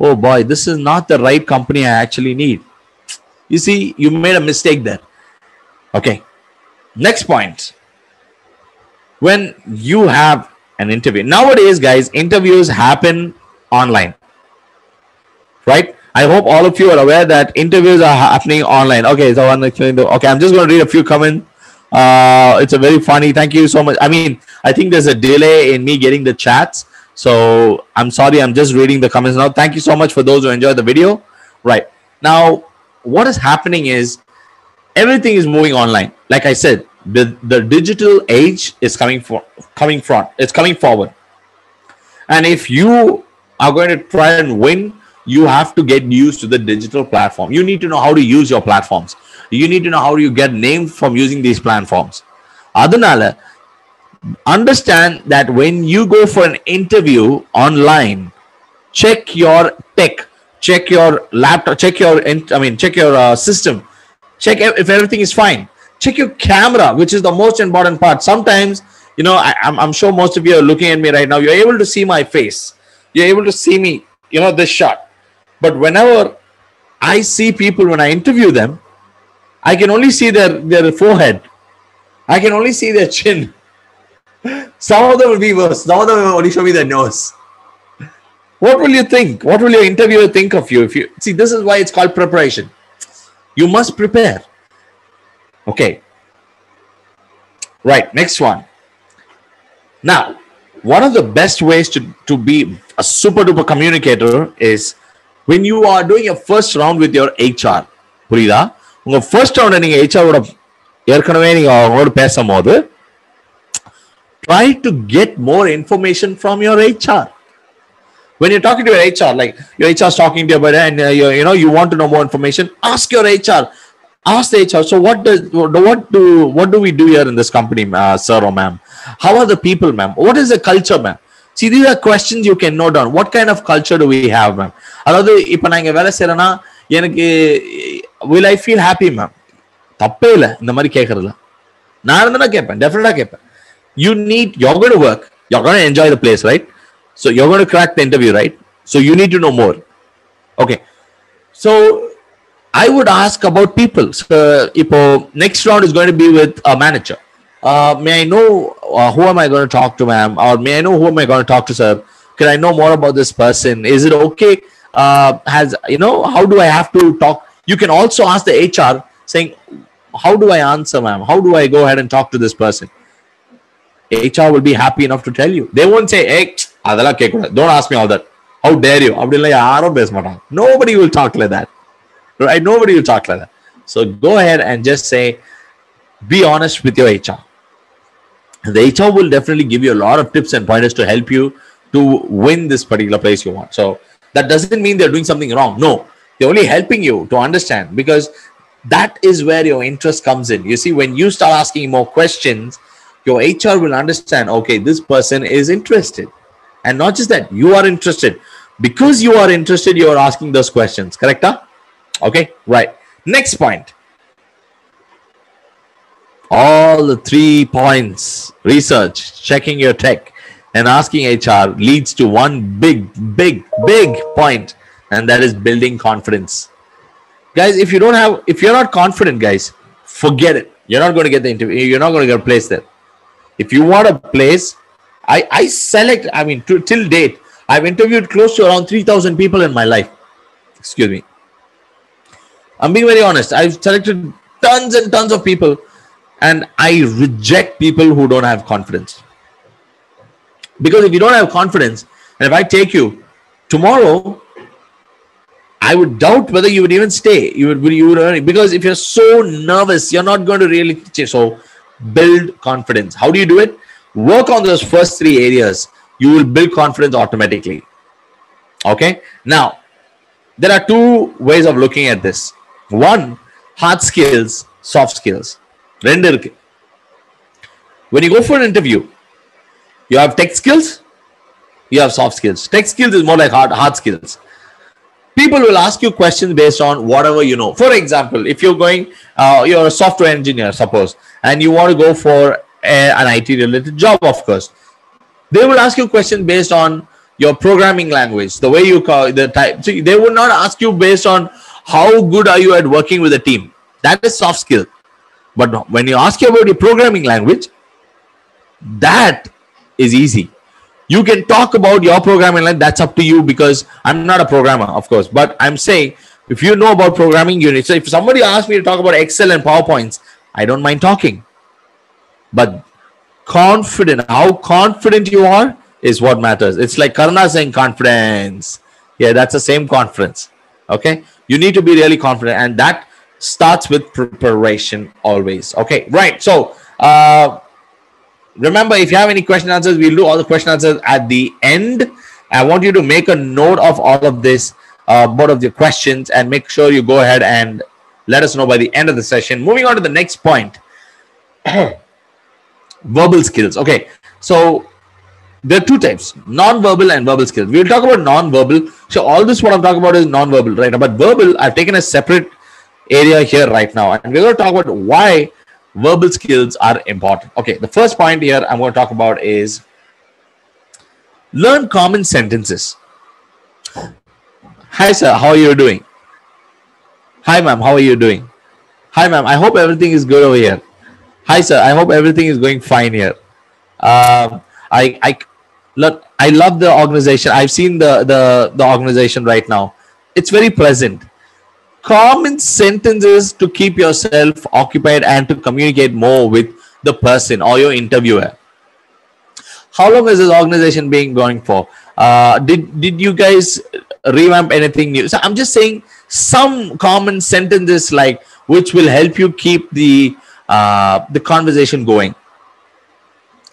oh boy, this is not the right company I actually need. You see, you made a mistake there. Okay. Next point. When you have an interview, nowadays, guys, interviews happen online, right? I hope all of you are aware that interviews are happening online. Okay, so I'm actually okay. I'm just going to read a few comments. Uh, it's a very funny. Thank you so much. I mean, I think there's a delay in me getting the chats, so I'm sorry. I'm just reading the comments now. Thank you so much for those who enjoyed the video. Right now, what is happening is everything is moving online. Like I said, the the digital age is coming for coming front. It's coming forward, and if you are going to try and win you have to get used to the digital platform you need to know how to use your platforms you need to know how you get named from using these platforms. Adunala understand that when you go for an interview online check your tech check your laptop check your i mean check your uh, system check if if everything is fine. Check your camera which is the most important part. Sometimes you know I, I'm, I'm sure most of you are looking at me right now. You're able to see my face. You're able to see me you know this shot. But whenever i see people when i interview them I can only see their, their forehead. I can only see their chin. Some of them will be worse. Some of them will only show me their nose. What will you think? What will your interviewer think of you? If you see, this is why it's called preparation. You must prepare. Okay. Right, next one. Now, one of the best ways to, to be a super duper communicator is when you are doing your first round with your HR. Purida, உங்க first round நீங்க ஹெச்ஆரோட ஏற்கனவே நீங்க அவங்களோட பேசும்போது try to get more information from your HR when you're talking to your HR like your HR is talking to you about it and uh, you, you know you want to know more information ask your HR ask the HR so what does what do what do we do here in this company uh, sir or ma'am how are the people ma'am what is the culture ma'am see these are questions you can note down what kind of culture do we have ma'am அதாவது இப்போ நான் இங்க வேலை செய்யறேன்னா எனக்கு will I feel happy ma'am தப்பே இல்லை இந்த மாதிரி கேட்கறதுல நான் இருந்தா கேட்பேன் டெஃபினட்டா கேட்பேன் you need you're going to work you're going to enjoy the place right so you're going to crack the interview right so you need to know more okay so I would ask about people. So, ipo, next round is going to be with a manager. Uh, may I know uh, who am I going to talk to, ma'am? Or may I know who am I going to talk to, sir? Can I know more about this person? Is it okay? Uh, has you know how do I have to talk? you can also ask the HR saying, How do I answer, ma'am? How do I go ahead and talk to this person? HR will be happy enough to tell you. They won't say, Hey, adala don't ask me all that. How dare you? Nobody will talk like that. Right? Nobody will talk like that. So go ahead and just say, be honest with your HR. The HR will definitely give you a lot of tips and pointers to help you to win this particular place you want. So that doesn't mean they're doing something wrong. No, they're only helping you to understand because that is where your interest comes in. You see, when you start asking more questions, your HR will understand, okay, this person is interested. And not just that, you are interested. Because you are interested, you are asking those questions. Correct? Huh? Okay, right. Next point. All the three points research, checking your tech, and asking HR leads to one big, big, big point, and that is building confidence. Guys, if you don't have, if you're not confident, guys, forget it. You're not going to get the interview, you're not going to get a place there. If you want a place, I, I select, I mean, to, till date, I've interviewed close to around 3,000 people in my life. Excuse me. I'm being very honest. I've selected tons and tons of people, and I reject people who don't have confidence. Because if you don't have confidence, and if I take you tomorrow, I would doubt whether you would even stay. You would, you would, because if you're so nervous, you're not going to really change. So build confidence. How do you do it? Work on those first three areas. You will build confidence automatically. Okay. Now, there are two ways of looking at this. One, hard skills, soft skills. Render. When you go for an interview, you have tech skills, you have soft skills. Tech skills is more like hard hard skills people will ask you questions based on whatever you know. For example if you're going uh, you're a software engineer suppose and you want to go for a, an it related job of course. They will ask you questions based on your programming language the way you call the type. They would not ask you based on how good are you at working with a team. That is soft skill. But when you ask you about your programming language that is easy you can talk about your programming language that's up to you because i'm not a programmer of course. But i'm saying if you know about programming units so if somebody asks me to talk about excel and powerpoints i don't mind talking. But confident how confident you are is what matters. It's like karna saying confidence. Yeah that's the same conference okay? You need to be really confident and that starts with preparation always. Okay right so uh remember if you have any question answers we'll do all the question answers at the end. I want you to make a note of all of this uh both of your questions and make sure you go ahead and let us know by the end of the session. Moving on to the next point. (clears throat) Verbal skills. Okay so there are two types non-verbal and verbal skills. We'll talk about non-verbal. So all this what i'm talking about is non-verbal right? But verbal i've taken a separate area here right now and we're going to talk about why verbal skills are important. Okay the first point here i'm going to talk about is learn common sentences. Hi sir. How are you doing? Hi ma'am. How are you doing? Hi ma'am. I hope everything is good over here. Hi sir. I hope everything is going fine here. Um, i i look i love the organization. I've seen the the the organization right now. It's very pleasant common sentences to keep yourself occupied and to communicate more with the person or your interviewer. How long is this organization being going for? Uh, did did you guys revamp anything new? So i'm just saying some common sentences like which will help you keep the uh, the conversation going.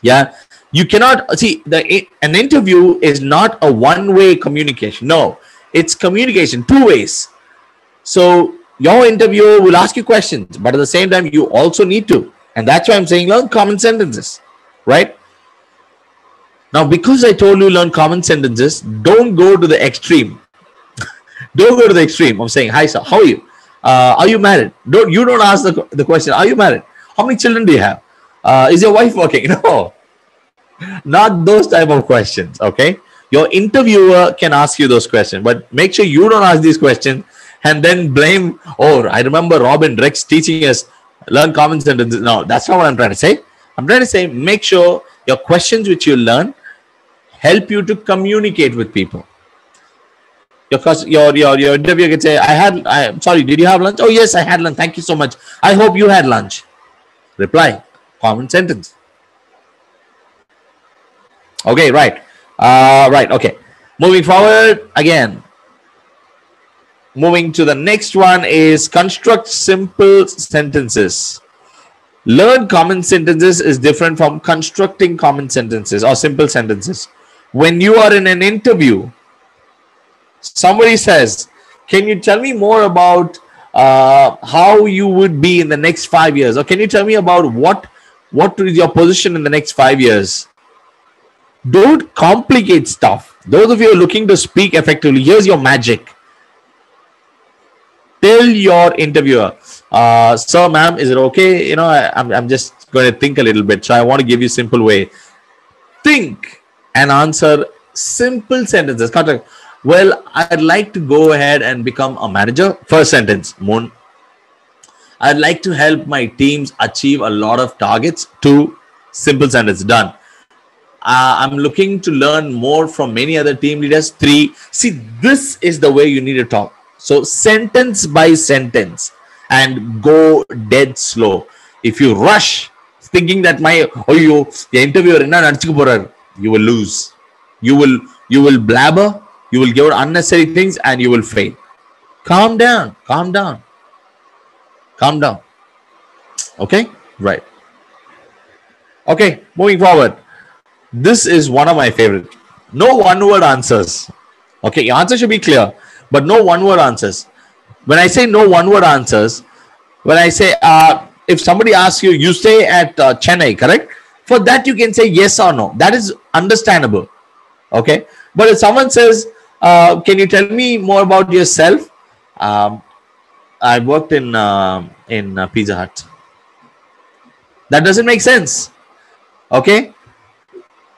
Yeah? You cannot see the an interview is not a one way communication. No. It's communication two ways so your interviewer will ask you questions, but at the same time, you also need to. And that's why I'm saying learn common sentences, right? Now, because I told you learn common sentences, don't go to the extreme. (laughs) don't go to the extreme. I'm saying, hi, sir, how are you? Uh, are you married? Don't you don't ask the, the question, are you married? How many children do you have? Uh, is your wife working? (laughs) No, not those type of questions. Okay, your interviewer can ask you those questions, but make sure you don't ask these questions and then blame, oh, I remember Robin Rex teaching us learn common sentences. No, that's not what I'm trying to say. I'm trying to say make sure your questions which you learn help you to communicate with people. Your your your, your interviewer can say, I had I am sorry, did you have lunch? Oh yes, I had lunch. Thank you so much. I hope you had lunch. Reply. Common sentence. Okay, right. Uh right, okay. Moving forward again moving to the next one is construct simple sentences. Learn common sentences is different from constructing common sentences or simple sentences. When you are in an interview somebody says can you tell me more about uh, how you would be in the next five years? Or can you tell me about what what is your position in the next five years? Don't complicate stuff. Those of you are looking to speak effectively here's your magic tell your interviewer, uh, sir, ma'am, is it okay? You know, I, I'm, I'm just going to think a little bit. So I want to give you simple way. Think and answer simple sentences. Well, I'd like to go ahead and become a manager. First sentence, Moon. I'd like to help my teams achieve a lot of targets. Two simple sentence done. Uh, I'm looking to learn more from many other team leaders. Three, see, this is the way you need to talk so sentence by sentence and go dead slow. If you rush thinking that my oh you the interviewer you will lose. You will you will blabber, you will give unnecessary things and you will fail. Calm down, calm down. Calm down. Okay? Right. Okay, moving forward. This is one of my favorite. No one word answers. Okay, your answer should be clear, but no one word answers. When I say no one word answers, when I say, uh, if somebody asks you, you stay at uh, Chennai, correct? For that, you can say yes or no. That is understandable. Okay. But if someone says, uh, can you tell me more about yourself? Um, I worked in uh, in uh, Pizza Hut. That doesn't make sense. Okay.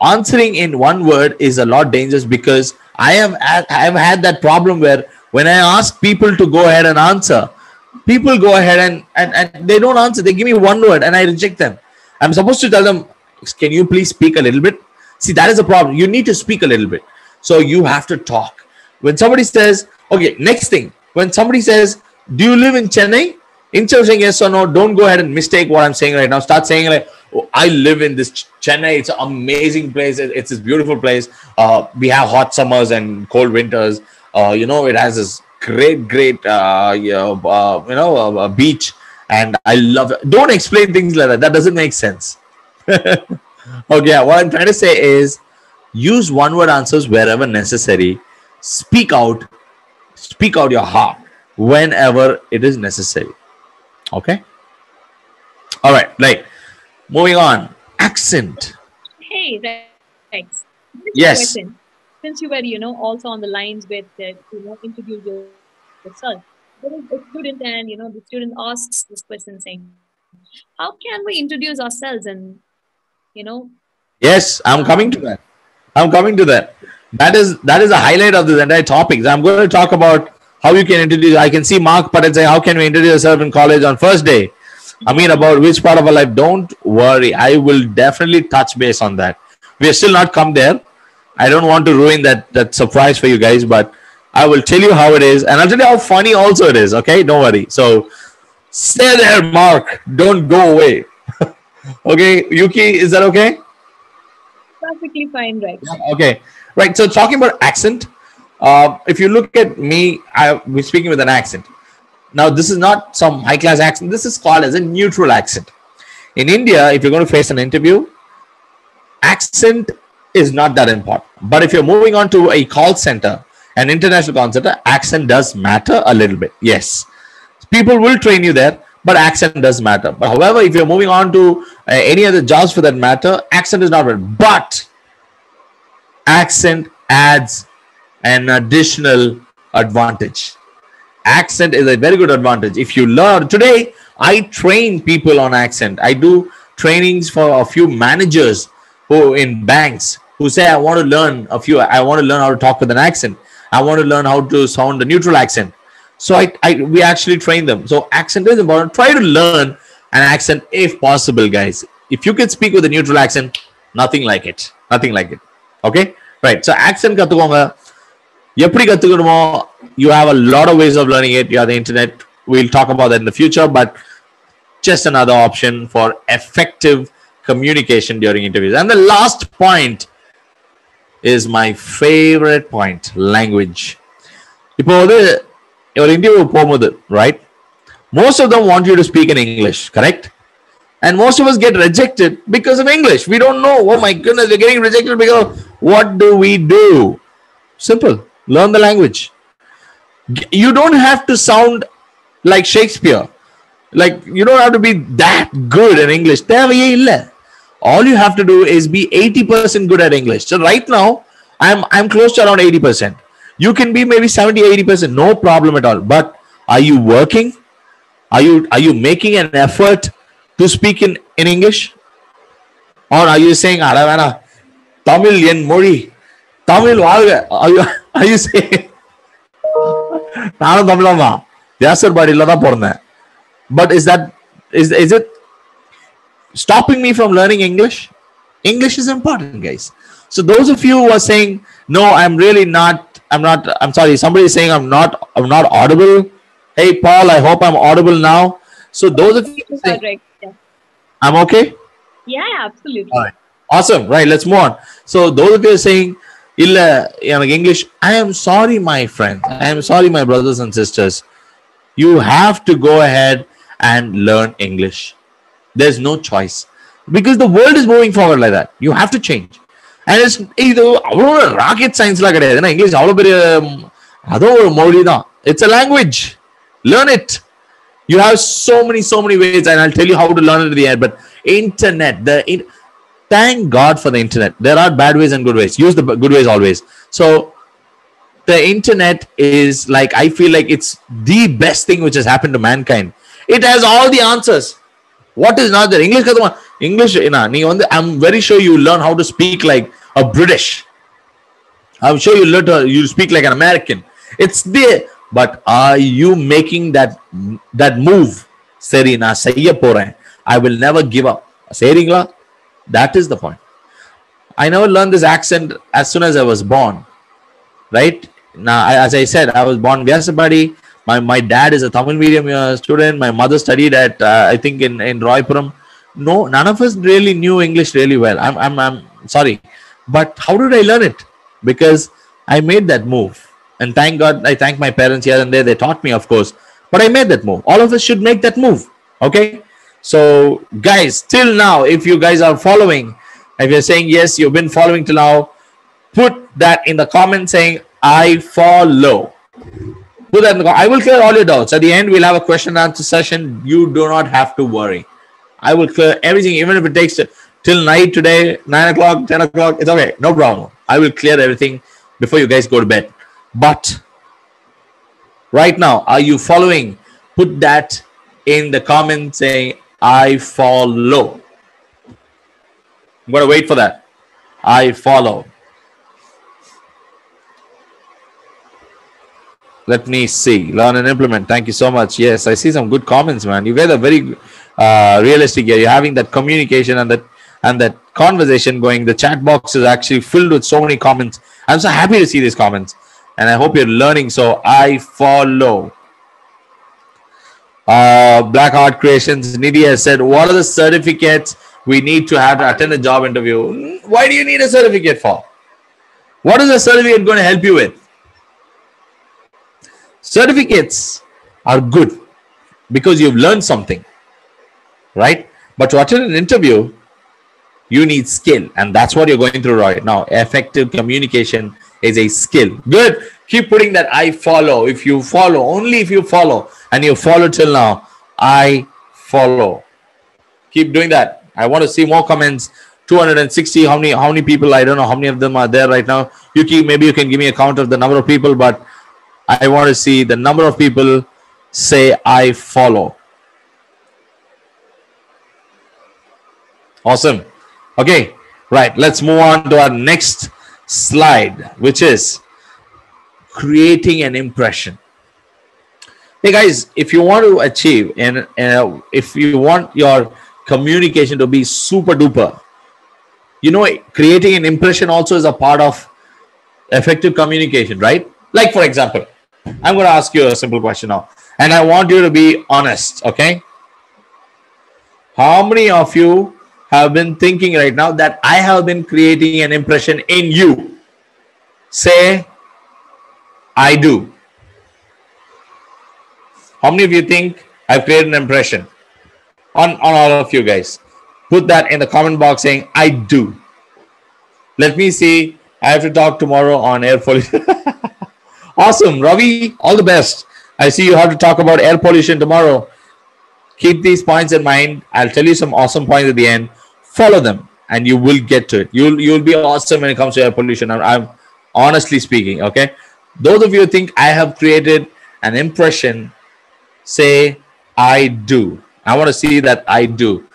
Answering in one word is a lot dangerous because I have I have had that problem where when I ask people to go ahead and answer, people go ahead and, and, and they don't answer. They give me one word and I reject them. I'm supposed to tell them, can you please speak a little bit? See, that is a problem. You need to speak a little bit. So you have to talk. When somebody says, okay, next thing, when somebody says, do you live in Chennai? Instead of saying yes or no, don't go ahead and mistake what I'm saying right now. Start saying like, I live in this Chennai. It's an amazing place. It's this beautiful place. Uh, we have hot summers and cold winters. Uh, you know, it has this great, great, uh, you know, uh, you know, uh, beach, and I love it. Don't explain things like that. That doesn't make sense. (laughs) okay, what I'm trying to say is, use one-word answers wherever necessary. Speak out, speak out your heart whenever it is necessary. Okay. All right. Right. Moving on. Accent. Hey, thanks. Yes. Since you were, you know, also on the lines with, uh, you know, introduce yourself. There is a student, and you know, the student asks this question, saying, "How can we introduce ourselves?" And you know. Yes, I'm coming to that. I'm coming to that. That is that is a highlight of this entire topic. I'm going to talk about how you can introduce. I can see Mark Patel say, "How can we introduce yourself in college on first day?" I mean, about which part of our life? Don't worry. I will definitely touch base on that. We are still not come there. I don't want to ruin that that surprise for you guys, but I will tell you how it is, and I'll tell you how funny also it is. Okay, don't worry. So stay there, Mark. Don't go away. (laughs) okay, Yuki, is that okay? Perfectly fine, right? Yeah, okay, right. So talking about accent, uh, if you look at me, I we're speaking with an accent. Now, this is not some high class accent. This is called as a neutral accent. In India, if you're going to face an interview, accent is not that important. But if you're moving on to a call center, an international call center, accent does matter a little bit. Yes, people will train you there, but accent does matter. But however, if you're moving on to uh, any other jobs for that matter, accent is not relevant. But accent adds an additional advantage Accent is a very good advantage. If you learn today, I train people on accent. I do trainings for a few managers who in banks who say, I want to learn a few, I want to learn how to talk with an accent. I want to learn how to sound a neutral accent. So I, I we actually train them. So accent is important. Try to learn an accent if possible, guys. If you can speak with a neutral accent, nothing like it. Nothing like it. Okay? Right. So accent கத்துக்கோங்க எப்படி கத்துக்கணுமோ you have a lot of ways of learning it. You have the internet. We'll talk about that in the future, but just another option for effective communication during interviews. And the last point is my favorite point language. இப்போ வந்து ஒரு interview போகும்போது right most of them want you to speak in English correct and most of us get rejected because of English. We don't know. Oh my goodness, we're getting rejected because what do we do? Simple. Learn the language. you don't have to sound like Shakespeare. Like you don't have to be that good in English. All you have to do is be 80% good at English. So right now, I'm I'm close to around 80%. You can be maybe 70, 80%, no problem at all. But are you working? Are you are you making an effort to speak in, in English? Or are you saying Aravana? Tamil Yen Mori? Tamil Are you are you saying நானும் தமிழன் தான் வியாசர்பாடியில தான் பிறந்தேன் but is that is is it stopping me from learning English? English is important, guys. So those of you who are saying, no, I'm really not, I'm not, I'm sorry, somebody is saying I'm not, I'm not audible. Hey, Paul, I hope I'm audible now. So those of you who are saying, Correct. Yeah. I'm okay. yeah, yeah, absolutely. All right. Awesome. Right. Let's move on. So those of you are saying, Illa, எனக்கு English, I am sorry, my friend. I am sorry, my brothers and sisters. You have to go ahead and learn English. There's no choice because the world is moving forward like that. You have to change. And it's இது அவ்வளோ rocket சயின்ஸ்லாம் கிடையாது ஏன்னா English அவ்வளோ பெரிய ம், அதுவும் ஒரு மொழி தான் it's a language learn it you have so many so many ways and i'll tell you how to learn it at the end thank god for the internet there are bad ways and good ways use the b- good ways always so the internet is like i feel like it's the best thing which has happened to mankind it has all the answers what is not there english கத்துமா english என்ன நீங்க வந்து i'm very sure you learn how to speak like a british I'm sure you learn to you speak like an American. It's there, but are you making that that move? சரி நான் செய்ய போறேன் I will never give up. சரிங்களா? that is the point. I never learned this accent as soon as I was born. Right? Now, as I said, I was born Vyasarpadi. My my dad is a Tamil medium uh, student. My mother studied at uh, I think in in Royapuram. No, none of us really knew English really well. I'm I'm I'm sorry, but how did I learn it? Because I made that move, and thank God I thank my parents here and there. They taught me, of course, but I made that move. All of us should make that move. Okay, so guys, till now, if you guys are following, if you're saying yes, you've been following till now, put that in the comment saying I follow. Put that in the I will clear all your doubts. At the end, we'll have a question and answer session. You do not have to worry. I will clear everything, even if it takes till night today, nine o'clock, ten o'clock. It's okay, no problem. I will clear everything before you guys go to bed. But right now, are you following? Put that in the comment saying I follow. I'm gonna wait for that. I follow. Let me see. Learn and implement. Thank you so much. Yes, I see some good comments, man. You guys are very uh, realistic here. You're having that communication and that and that conversation going. The chat box is actually filled with so many comments. I'm so happy to see these comments, and I hope you're learning. So I follow. Uh, Black Art Creations. Nidhi has said, "What are the certificates we need to have to attend a job interview? "Mm, Why do you need a certificate for? What is a certificate going to help you with? Certificates are good because you've learned something, right? But to attend an interview, you need skill, and that's what you're going through right now. Effective communication is a skill. Good. Keep putting that I follow. If you follow, only if you follow, and you follow till now, I follow. Keep doing that. I want to see more comments. 260. How many? How many people? I don't know how many of them are there right now. You keep. Maybe you can give me a count of the number of people, but I want to see the number of people say I follow. Awesome. Okay, right. Let's move on to our next slide, which is creating an impression. Hey guys, if you want to achieve and uh, if you want your communication to be super duper, you know, creating an impression also is a part of effective communication, right? Like, for example, I'm going to ask you a simple question now, and I want you to be honest, okay? How many of you have been thinking right now that I have been creating an impression in you? Say, I do. How many of you think I've created an impression on, on all of you guys? Put that in the comment box saying, I do. Let me see. I have to talk tomorrow on air pollution. (laughs) awesome. Ravi, all the best. I see you have to talk about air pollution tomorrow. Keep these points in mind. I'll tell you some awesome points at the end. Follow them and you will get to it. You'll you'll be awesome when it comes to air pollution. I'm, I'm honestly speaking, okay? Those of you who think I have created an impression, say I do. I want to see that I do.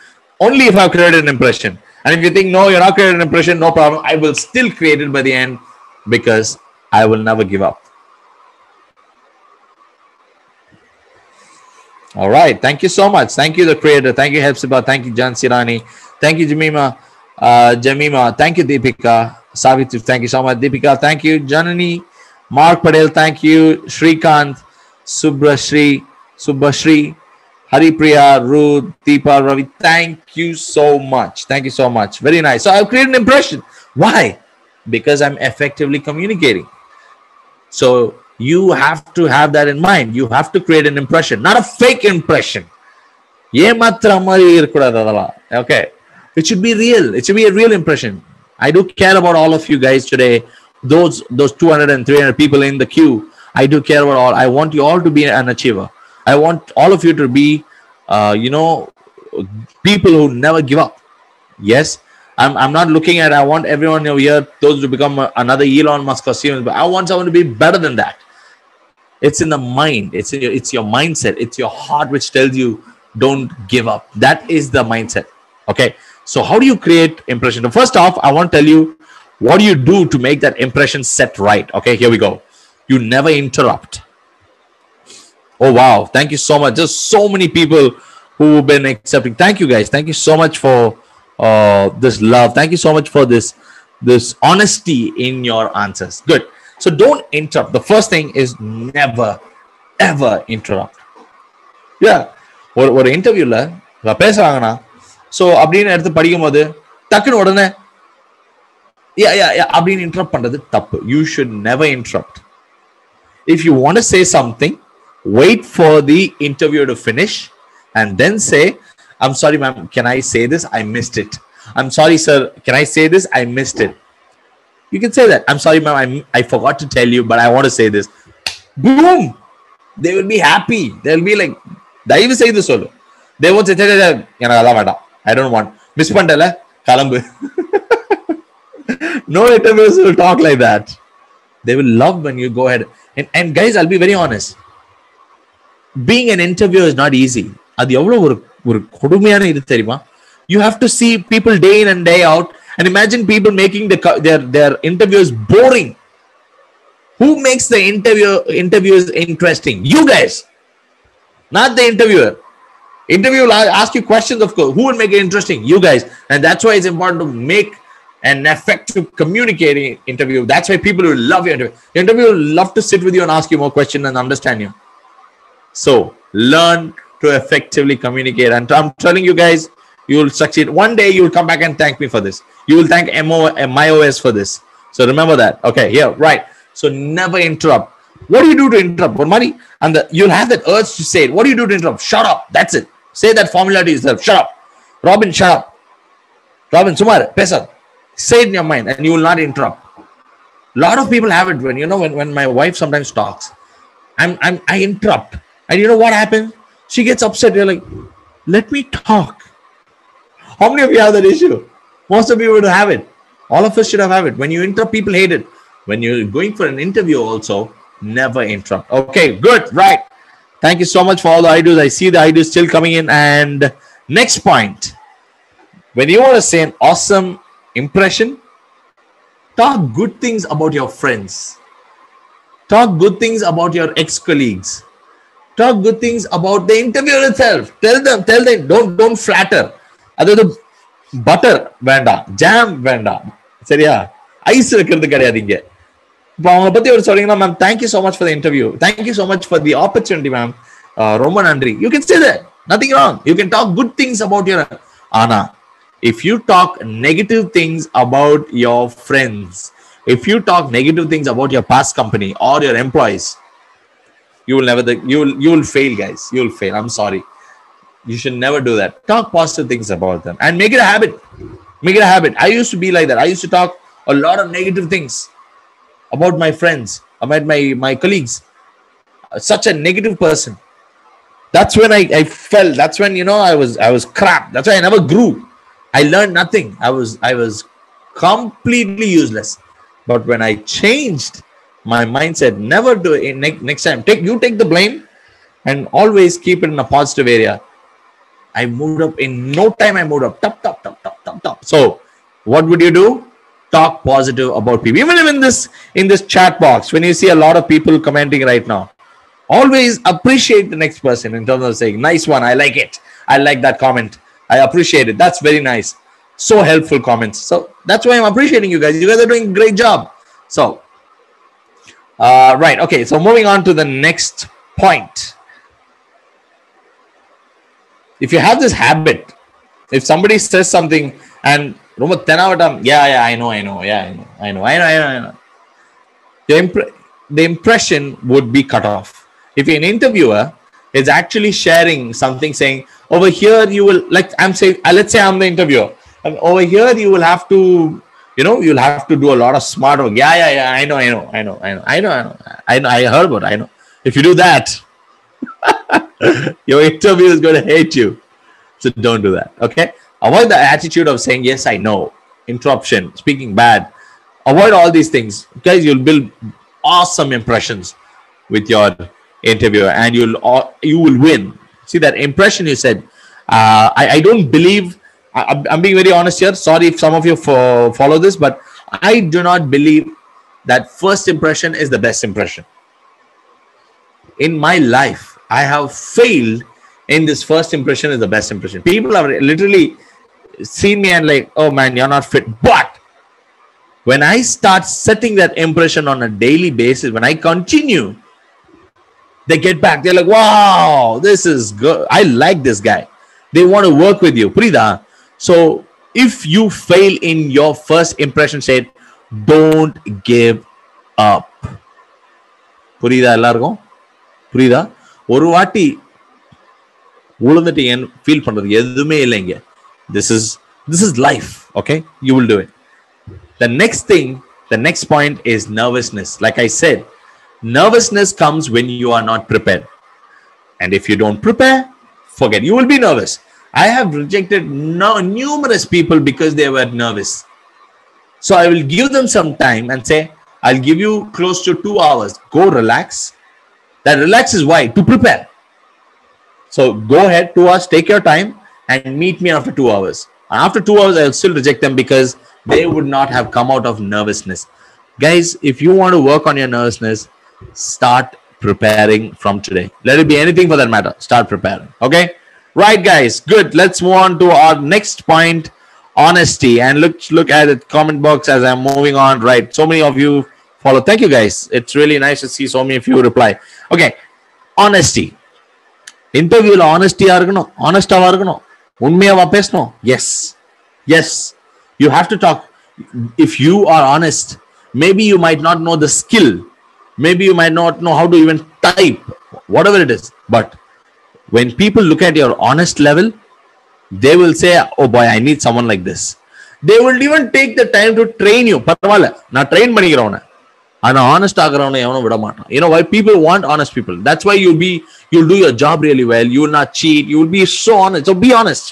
Only if I've created an impression. And if you think no, you're not creating an impression, no problem. I will still create it by the end because I will never give up. All right. Thank you so much. Thank you, the creator. Thank you, Hepzibah. Thank you, Jan Sirani. Thank you, Jamima. Uh, Jamima. Thank you, Deepika. Savitri. Thank you so much. Deepika. Thank you. Janani. Mark Patel. Thank you. Shrikant. Subrashri. Subhashri. Haripriya. Ruth. Deepa. Ravi. Thank you so much. Thank you so much. Very nice. So I've created an impression. Why? Because I'm effectively communicating. So you have to have that in mind. You have to create an impression, not a fake impression. ஏமாத்துற மாதிரி இருக்கக்கூடாது அதெல்லாம் okay It should be real it should be a real impression I do care about all of you guys today. Those those 200 and 300 people in the queue. I do care about all. I want you all to be an achiever. I want all of you to be, uh, you know, people who never give up. Yes, I'm, I'm not looking at. I want everyone over here, those to become another Elon Musk or Siemens, but I want someone to be better than that. It's in the mind. It's in your, it's your mindset. It's your heart which tells you don't give up. That is the mindset. Okay. So how do you create impression? First off, I want to tell you what do you do to make that impression set right. Okay, here we go. You never interrupt. Oh wow! Thank you so much. There's so many people who've been accepting. Thank you guys. Thank you so much for uh, this love. Thank you so much for this this honesty in your answers. Good. So don't interrupt. The first thing is never ever interrupt. Yeah. ஒரு ஒரு இன்டர்வியூல பேசுறாங்கன்னா so அப்படின்னு எடுத்து படிக்கும்போது டக்குன்னு உடனே அப்படின்னு interrupt பண்றது தப்பு. You should never interrupt if you want say something wait for the interview to finish and then say I'm sorry ma'am can I say this I missed it I'm sorry sir can I say this I missed it you can say that I'm sorry ma'am I I forgot to tell you but I want say this boom they will be happy they will be like தயவு செய்து சொல்லு. They want எனக்கு அதான் வேண்டாம். I don't want miss பண்ணிட்டல கிளம்பு no interviewers will talk like that they will love when you go ahead and, and guys i'll be very honest being an interviewer is not easy அது எவ்வளவு ஒரு ஒரு கொடுமையான இது தெரியுமா you have to see people day in and day out and imagine people making the co- their their interviews boring who makes the interview interviews interesting you guys not the interviewer interview will ask you questions of course. Who will make it interesting? You guys. And that's why it's important to make an effective communicating interview. That's why people will love your interview. Your interview will love to sit with you and ask you more questions and understand you. So learn to effectively communicate. And i'm telling you guys you will succeed. One day you will come back and thank me for this. You will thank MO, MyOS for this. So remember that. Okay here. Right. So never interrupt what do you do to interrupt? One money and the, you'll have that urge to say it. What do you do to interrupt? Shut up. That's it. Say that formula to yourself shut up. Robin shut up. Robin sumar pesa say it in your mind and you will not interrupt. A lot of people have it when you know when, when my wife sometimes talks i'm i'm i interrupt. And you know what happens? She gets upset. You're like let me talk. How many of you have that issue? Most of you would have it. All of us should have, have it. When you interrupt people hate it. When you're going for an interview also never interrupt okay good right thank you so much for all the ideas i see the ideas still coming in and next point when you want to say an awesome impression talk good things about your friends talk good things about your ex-colleagues talk good things about the interviewer itself tell them tell them don't don't flatter அதாவது butter வேண்டாம் jam வேண்டாம் சரியா ice வைக்கிறது கிடையாது இங்க இப்போ அவங்க பத்தி ஒரு சொல்றீங்கன்னா ma'am thank you so much for the interview thank you so much for the opportunity ma'am ரொம்ப நன்றி you can say that nothing wrong you can talk good things about your ஆனா if you talk negative things about your friends if you talk negative things about your past company or your employees you will never you will you will fail guys you will fail i'm sorry you should never do that talk positive things about them and make it a habit make it a habit i used to be like that i used to talk a lot of negative things about my friends about my my colleagues. Uh, such a negative person. That's when I, I fell that's when you know i was i was crap. That's why i never grew. I learned nothing. I was i was completely useless. But when i changed my mindset never do it next, next time. Take you take the blame and always keep it in a positive area. I moved up. In no time i moved up. Top top top top top top so what would you do talk positive about people. Even in this in this chat box when you see a lot of people commenting right now always appreciate the next person in terms of saying nice one i like it. I like that comment. I appreciate it. That's very nice. So helpful comments. So that's why i'm appreciating you guys. You guys are doing a great job. So uh, right okay so moving on to the next point. If you have this habit if somebody says something and ரொம்ப தெனாவட்டம் yeah yeah i know i know yeah i know i know i know i know, I know. The, impre- the impression would be cut off if an interviewer is actually sharing something saying over here you will like i'm saying uh, let's say i'm the interviewer and over here you will have to you know you'll have to do a lot of smart work yeah yeah yeah i know i know i know i know i know i know i know i heard about it, i know if you do that your interview is going to hate you so don't do that okay Avoid the attitude of saying yes i know. Interruption speaking bad. Avoid all these things. Guys you'll build awesome impressions with your interviewer and you'll you will win. See that impression you said uh, I, I don't believe I, I'm- i'm being very honest here. Sorry if some of you fo- follow this but i do not believe that first impression is the best impression. In my life i have failed in this first impression is the best impression. People are literally seen me and like oh man you're not fit but when I start setting that impression on a daily basis, when I continue, they get back. They're like, wow, this is good. I like this guy. They want to work with you. Prida. So if you fail in your first impression, say, don't give up. புரியுதா எல்லாருக்கும் புரியுதா ஒரு வாட்டி விழுந்துட்டீங்கன்னு feel பண்றது எதுவுமே இல்லைங்க this is this is life. Okay, you will do it. The next thing, the next point is nervousness. Like I said, nervousness comes when you are not prepared. And if you don't prepare, forget. You will be nervous. I have rejected no, numerous people because they were nervous. So I will give them some time and say, I'll give you close to two hours. Go relax. That relax is why? To prepare. So go ahead, to us. take your time, and meet me after two hours. After two hours, I'll still reject them because they would not have come out of nervousness. Guys, if you want to work on your nervousness, start preparing from today. Let it be anything for that matter. Start preparing. Okay? Right, guys. Good. Let's move on to our next point honesty. And look, look at the comment box as I'm moving on. Right. So many of you follow. Thank you, guys. It's really nice to see so many of you reply. Okay. Honesty. இன்டர்வியூல ஆனஸ்டியா இருக்கணும் ஆனஸ்டாவா இருக்கணும் உண்மையாவா பேசணும் yes yes you have to talk if you are honest maybe you might not know the skill maybe you might not know how to even type whatever it is but when people look at your honest level they will say oh boy i need someone like this they will even take the time to train you பரவாயில்ல நான் train பண்ணிக்கிறவன ஆனா honest ஆகிறவனை எவனும் விட மாட்டான் you know why people want honest people that's why you'll be you'll do your job really well you will not cheat you will be so honest so be honest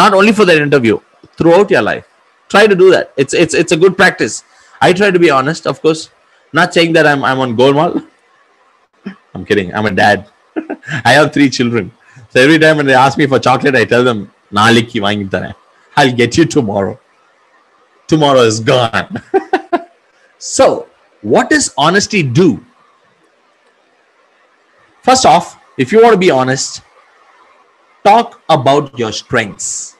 not only for that interview throughout your life try to do that it's it's it's a good practice i try to be honest of course not saying that i'm i'm on golmaal i'm kidding i'm a dad i have three children so every time when they ask me for chocolate i tell them naliki vaangi taren i'll get you tomorrow tomorrow is gone so what does honesty do? First off if you want to be honest talk about your strengths.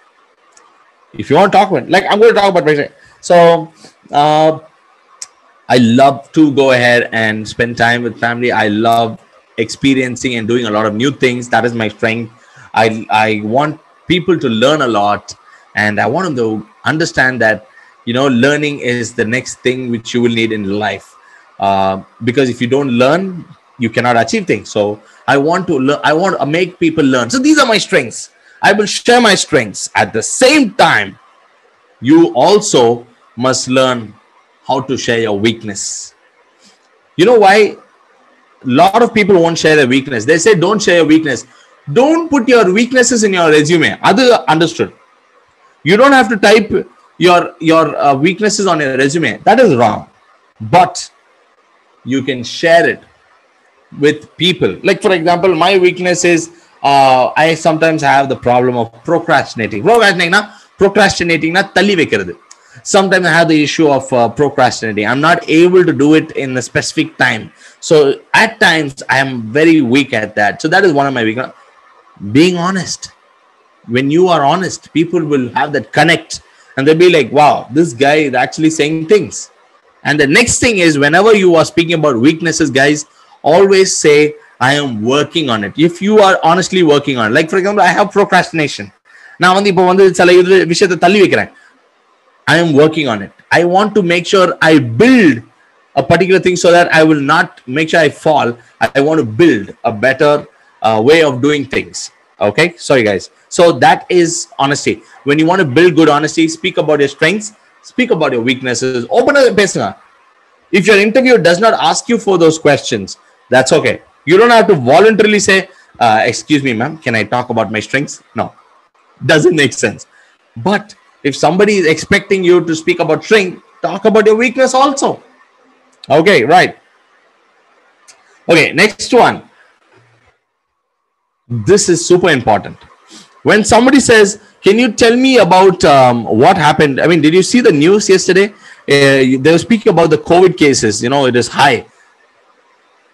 If you want to talk about like i'm going to talk about my so uh, i love to go ahead and spend time with family. I love experiencing and doing a lot of new things. That is my strength. I i want people to learn a lot. And i want them to understand that you know learning is the next thing which you will need in life. Uh, because if you don't learn you cannot achieve things. So i want to learn i want to make people learn. So these are my strengths. I will share my strengths. At the same time you also must learn how to share your weakness. You know why? A lot of people won't share their weakness. They say don't share your weakness. Don't put your weaknesses in your resume. Other understood. You don't have to type your your uh, weaknesses on your resume. That is wrong. But you can share it with people. Like for example my weakness is uh, i sometimes have the problem of procrastinating. Procrastinating na? Procrastinating na sometimes i have the issue of uh, procrastinating. I'm not able to do it in a specific time. So at times i am very weak at that. So that is one of my weaknesses. being honest. When you are honest people will have that connect and they'll be like wow this guy is actually saying things and the next thing is whenever you are speaking about weaknesses guys always say i am working on it if you are honestly working on it like for example i have procrastination நான் வந்து இப்போ வந்து சில இது விஷயத்தை தள்ளி வைக்கிறேன் I am working on it. I want to make sure I build a particular thing so that I will not make sure I fall. I want to build a better uh, way of doing things. Okay, sorry guys. So that is honesty. When you want to build good honesty, speak about your strengths, Speak about your weaknesses. Open up பேசுங்க. If your interviewer does not ask you for those questions, that's okay. You don't have to voluntarily say, uh, "Excuse me, ma'am, can I talk about my strengths?" No, doesn't make sense. But if somebody is expecting you to speak about strength, talk about your weakness also. Okay, right. Okay, next one. This is super important. When somebody says, Can you tell me about um, what happened? I mean, did you see the news yesterday? Uh, they were speaking about the COVID cases. You know, it is high.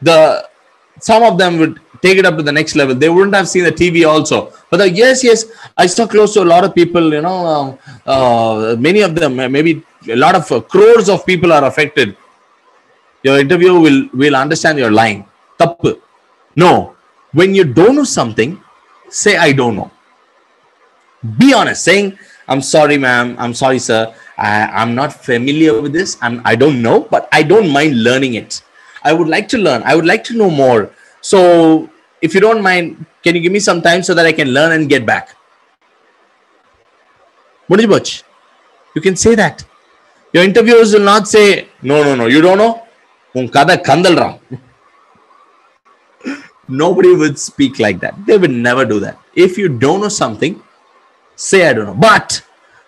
The some of them would take it up to the next level. They wouldn't have seen the TV also. But yes, yes, I saw close to a lot of people. You know, uh, uh, many of them, maybe a lot of uh, crores of people are affected. Your interviewer will will understand you're lying. No, when you don't know something, say I don't know be honest, saying, I'm sorry, ma'am, I'm sorry, sir, I, am not familiar with this, I'm, I don't know, but I don't mind learning it. I would like to learn, I would like to know more. So, if you don't mind, can you give me some time so that I can learn and get back? Mudibach, you can say that. Your interviewers will not say, no, no, no, you don't know. (laughs) Nobody would speak like that. They would never do that. If you don't know something, say I don't know. But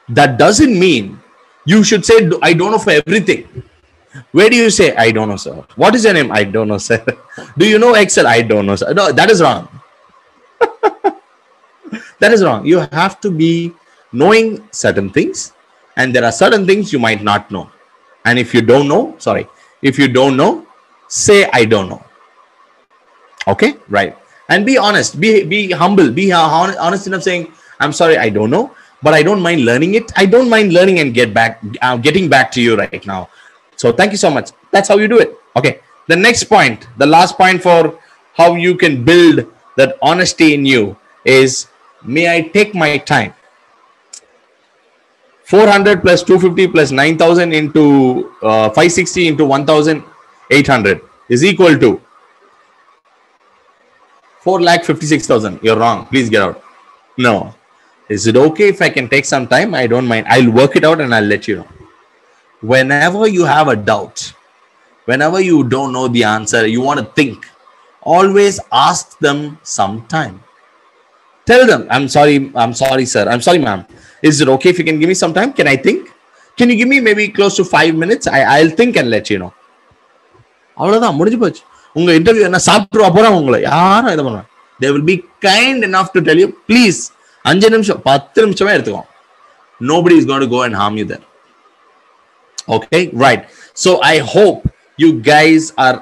that doesn't mean you should say I don't know for everything. Where do you say I don't know, sir? What is your name? I don't know, sir. (laughs) Do you know Excel? I don't know, sir. No, that is wrong. (laughs) that is wrong. You have to be knowing certain things, and there are certain things you might not know. And if you don't know, sorry, if you don't know, say I don't know. Okay, right. And be honest, be be humble, be honest enough saying, I'm sorry, I don't know, but I don't mind learning it. I don't mind learning and get back, uh, getting back to you right now. So thank you so much. That's how you do it. Okay. The next point, the last point for how you can build that honesty in you is may I take my time? 400 plus 250 plus 9000 into uh, 560 into 1800 is equal to 4 lakh 56000. You're wrong. Please get out. No. Is it okay if I can take some time? I don't mind. I'll work it out and I'll let you know whenever you have a doubt, whenever you don't know the answer, you want to think, always ask them sometime. Tell them, I'm sorry, I'm sorry, sir. I'm sorry, ma'am. Is it okay if you can give me some time? Can I think? Can you give me maybe close to five minutes? I, I'll think and let you know. அவ்வளவுதான் முடிஞ்சு போச்சு உங்க interview என்ன சாப்பிட்டு போறோம் உங்களை யாரும் இது பண்ண தே will be kind enough to tell you please அஞ்சு நிமிஷம் பத்து நிமிஷமே எடுத்துக்கோ nobody is going to go and harm you there okay right so i hope you guys are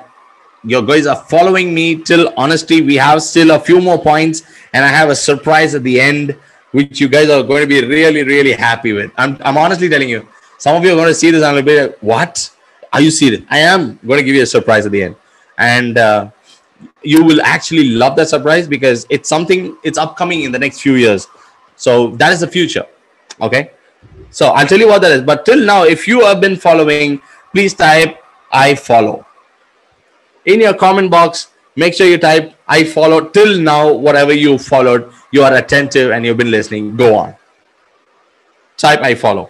you guys are following me till honesty we have still a few more points and i have a surprise at the end which you guys are going to be really really happy with i'm, I'm honestly telling you some of you are going to see this and will be like what are you serious i am going to give you a surprise at the end and uh, you will actually love that surprise because it's something it's upcoming in the next few years so that is the future okay so I'll tell you what that is. But till now, if you have been following, please type I follow. In your comment box, make sure you type I follow. Till now, whatever you followed, you are attentive and you've been listening. Go on. Type I follow.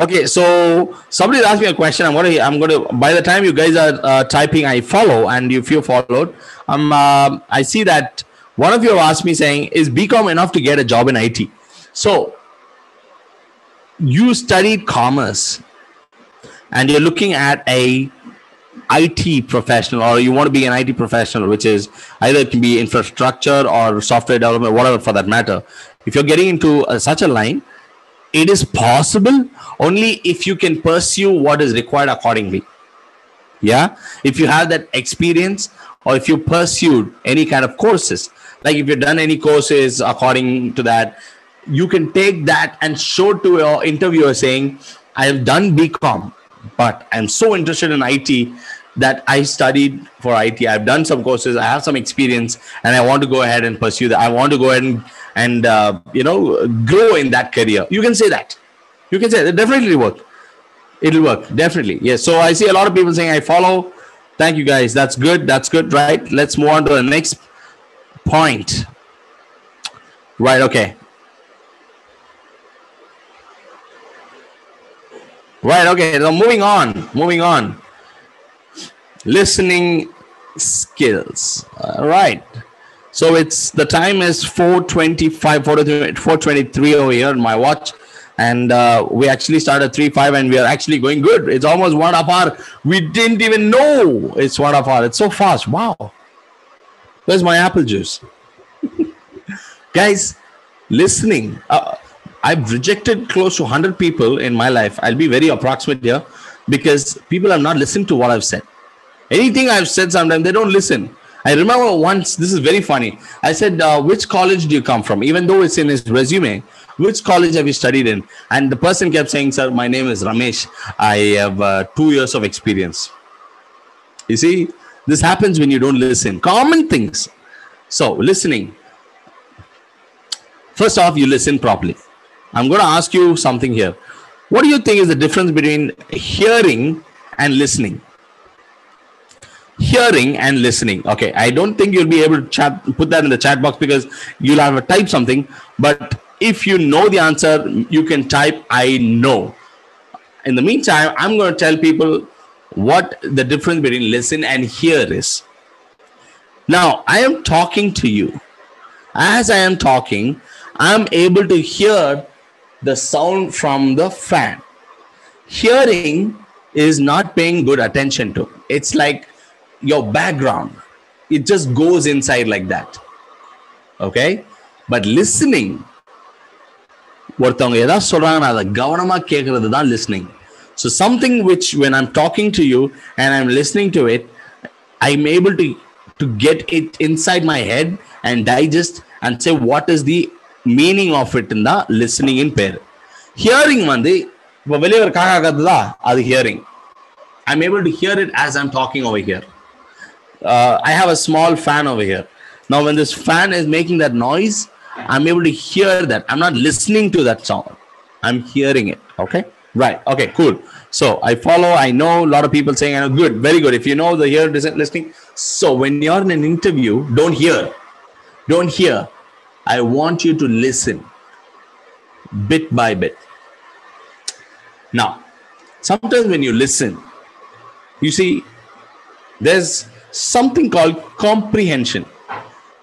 Okay, so somebody asked me a question. I'm to, I'm to, by the time you guys are uh, typing, I follow, and if you followed, um, uh, I see that one of you asked me saying, is BCom enough to get a job in IT? So you studied commerce and you're looking at a IT professional or you want to be an IT professional, which is either it can be infrastructure or software development, whatever for that matter. If you're getting into uh, such a line, it is possible only if you can pursue what is required accordingly. Yeah. If you have that experience or if you pursued any kind of courses, like if you've done any courses according to that, you can take that and show to your interviewer saying, I have done BCom, but I'm so interested in IT that I studied for IT. I've done some courses. I have some experience, and I want to go ahead and pursue that. I want to go ahead and and uh, you know grow in that career. You can say that. You can say that definitely work. It'll work definitely. Yes. So I see a lot of people saying I follow. Thank you guys. That's good. That's good. Right. Let's move on to the next point. Right. Okay. Right. Okay. So moving on. Moving on. Listening skills. All right. So it's the time is 425, 423 over here on my watch. And uh, we actually started 3 5 and we are actually going good. It's almost one of our. We didn't even know it's one of our. It's so fast. Wow. Where's my apple juice? (laughs) Guys, listening. Uh, I've rejected close to 100 people in my life. I'll be very approximate here because people have not listened to what I've said. Anything I've said sometimes they don't listen. I remember once, this is very funny. I said, uh, Which college do you come from? Even though it's in his resume, which college have you studied in? And the person kept saying, Sir, my name is Ramesh. I have uh, two years of experience. You see, this happens when you don't listen. Common things. So, listening. First off, you listen properly. I'm going to ask you something here. What do you think is the difference between hearing and listening? Hearing and listening. Okay, I don't think you'll be able to chat, put that in the chat box because you'll have to type something. But if you know the answer, you can type I know. In the meantime, I'm going to tell people what the difference between listen and hear is. Now, I am talking to you. As I am talking, I'm able to hear the sound from the fan. Hearing is not paying good attention to. It's like your background. It just goes inside like that. Okay? But listening, ஒருத்தவங்க எதாவது சொல்றாங்க நான் அதை கவனமாக கேட்கறது தான் listening so something which when I'm talking to to and I'm listening to it I am able to to get it inside my head and digest and say what is meaning of இட்னு தான் லிஸ்னிங்னு பேர் hearing வந்து இப்போ வெளியே ஒரு காக்கா கத்துதா அது hearing I am able to hear it as I'm talking over here Uh, I have a small fan over here. Now, when this fan is making that noise, I'm able to hear that. I'm not listening to that sound. I'm hearing it. Okay. Right. Okay. Cool. So I follow. I know a lot of people saying, I know, good, very good. If you know the hear isn't listening. So when you're in an interview, don't hear. Don't hear. I want you to listen bit by bit. Now, sometimes when you listen, you see, there's something call comprehension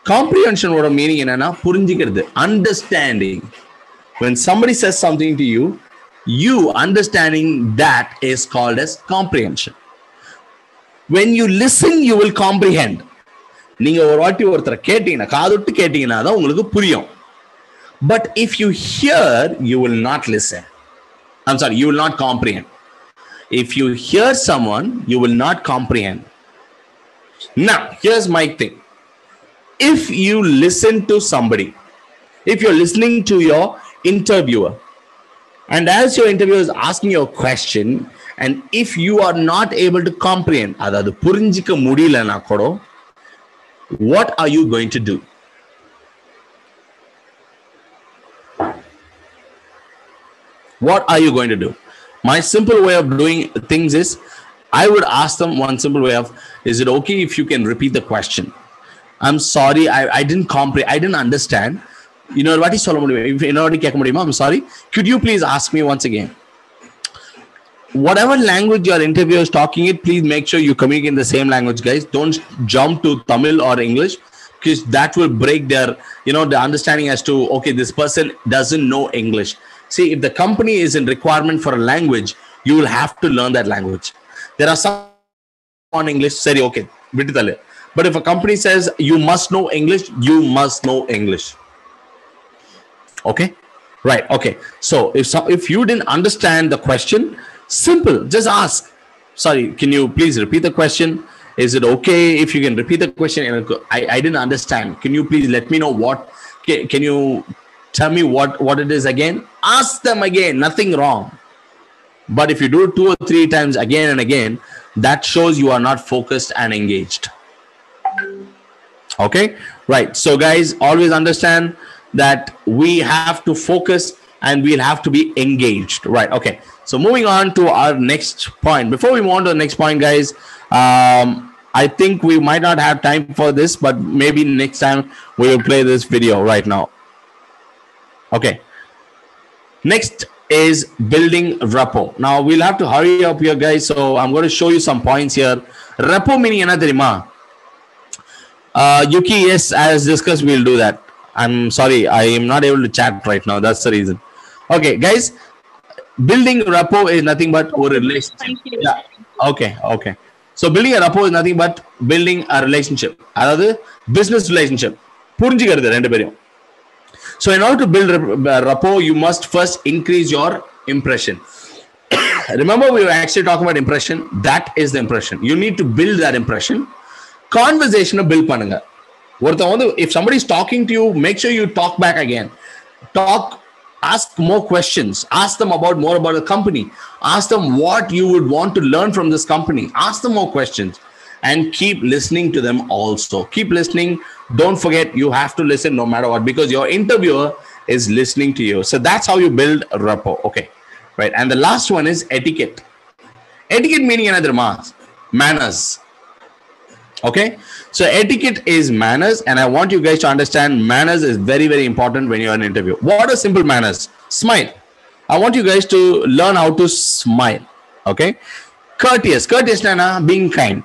காம்ப்ரிஹென்ஷனோட meaning என்னன்னா புரிஞ்சுக்கிறது understanding when somebody says something to you you understanding that is called as comprehension. When you listen, you will comprehend. நீங்க ஒரு வாட்டி ஒருத்தரை கேட்டீங்கன்னா காதுட்டு கேட்டீங்கன்னா தான் உங்களுக்கு புரியும் but if you hear you will not listen I'm sorry you will not comprehend if you hear someone you will not comprehend Now, here's my thing. If you listen to somebody, if you're listening to your interviewer, and as your interviewer is asking you a question, and if you are not able to comprehend, அதாவது புரிஞ்சிக்க முடியலனா கூட what are you going to do? What are you going to do? My simple way of doing things is I would ask them one simple way of is it okay if you can repeat the question? I'm sorry, I, I didn't comprehend, I didn't understand. You know what is I'm sorry. Could you please ask me once again? Whatever language your interviewer is talking it, please make sure you communicate in the same language, guys. Don't jump to Tamil or English because that will break their, you know, the understanding as to okay, this person doesn't know English. See, if the company is in requirement for a language, you will have to learn that language. There are some on English, sorry, okay. But if a company says you must know English, you must know English. Okay, right. Okay. So if if you didn't understand the question, simple, just ask. Sorry, can you please repeat the question? Is it okay if you can repeat the question? I, I didn't understand. Can you please let me know what? Can you tell me what what it is again? Ask them again. Nothing wrong. But if you do it two or three times again and again, that shows you are not focused and engaged. Okay? Right. So guys always understand that we have to focus and we'll have to be engaged. Right. Okay. So moving on to our next point. Before we move on to the next point guys um, i think we might not have time for this but maybe next time we will play this video right now. Okay. Next is building rapport. Now we'll have to hurry up here, guys. So I'm going to show you some points here. Rapport meaning another தெரியுமா uh, Yuki, yes, as discussed, we'll do that. I'm sorry, I am not able to chat right now. That's the reason. Okay, guys, building rapport is nothing but a relationship. Yeah. Okay, okay. So building a rapport is nothing but building a relationship. Another business relationship. So, in order to build uh, rapport, you must first increase your impression. (coughs) Remember, we were actually talking about impression. That is the impression. You need to build that impression. Conversation build pananga. If somebody is talking to you, make sure you talk back again. Talk, ask more questions. Ask them about more about the company. Ask them what you would want to learn from this company. Ask them more questions and keep listening to them also. Keep listening don't forget you have to listen no matter what because your interviewer is listening to you. So that's how you build rapport. Okay. Right. And the last one is etiquette. Etiquette meaning another mask, manners. Okay. So etiquette is manners and i want you guys to understand manners is very very important when you're in an interview. What are simple manners? Smile. I want you guys to learn how to smile. Okay. Courteous. Courteous nana being kind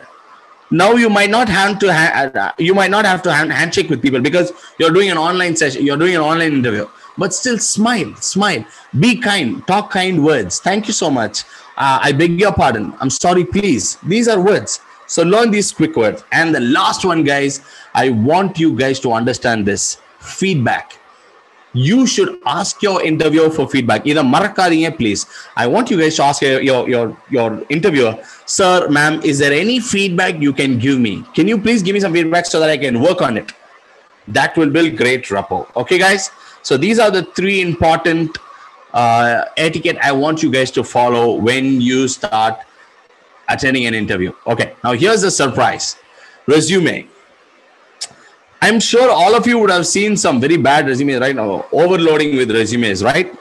now you might not have to ha- uh, you might not have to hand- handshake with people because you're doing an online session you're doing an online interview. But still smile smile. Be kind talk kind words. Thank you so much. Uh, i beg your pardon. I'm sorry please. These are words. So learn these quick words. And the last one guys i want you guys to understand this. Feedback you should ask your interviewer for feedback. Either marakadinga, please. I want you guys to ask your, your, your, your interviewer, sir, ma'am, is there any feedback you can give me? Can you please give me some feedback so that I can work on it? That will build great rapport. Okay, guys. So these are the three important uh, etiquette I want you guys to follow when you start attending an interview. Okay. Now here's the surprise. Resume. I'm sure all of you would have seen some very bad resumes right now, overloading with resumes, right?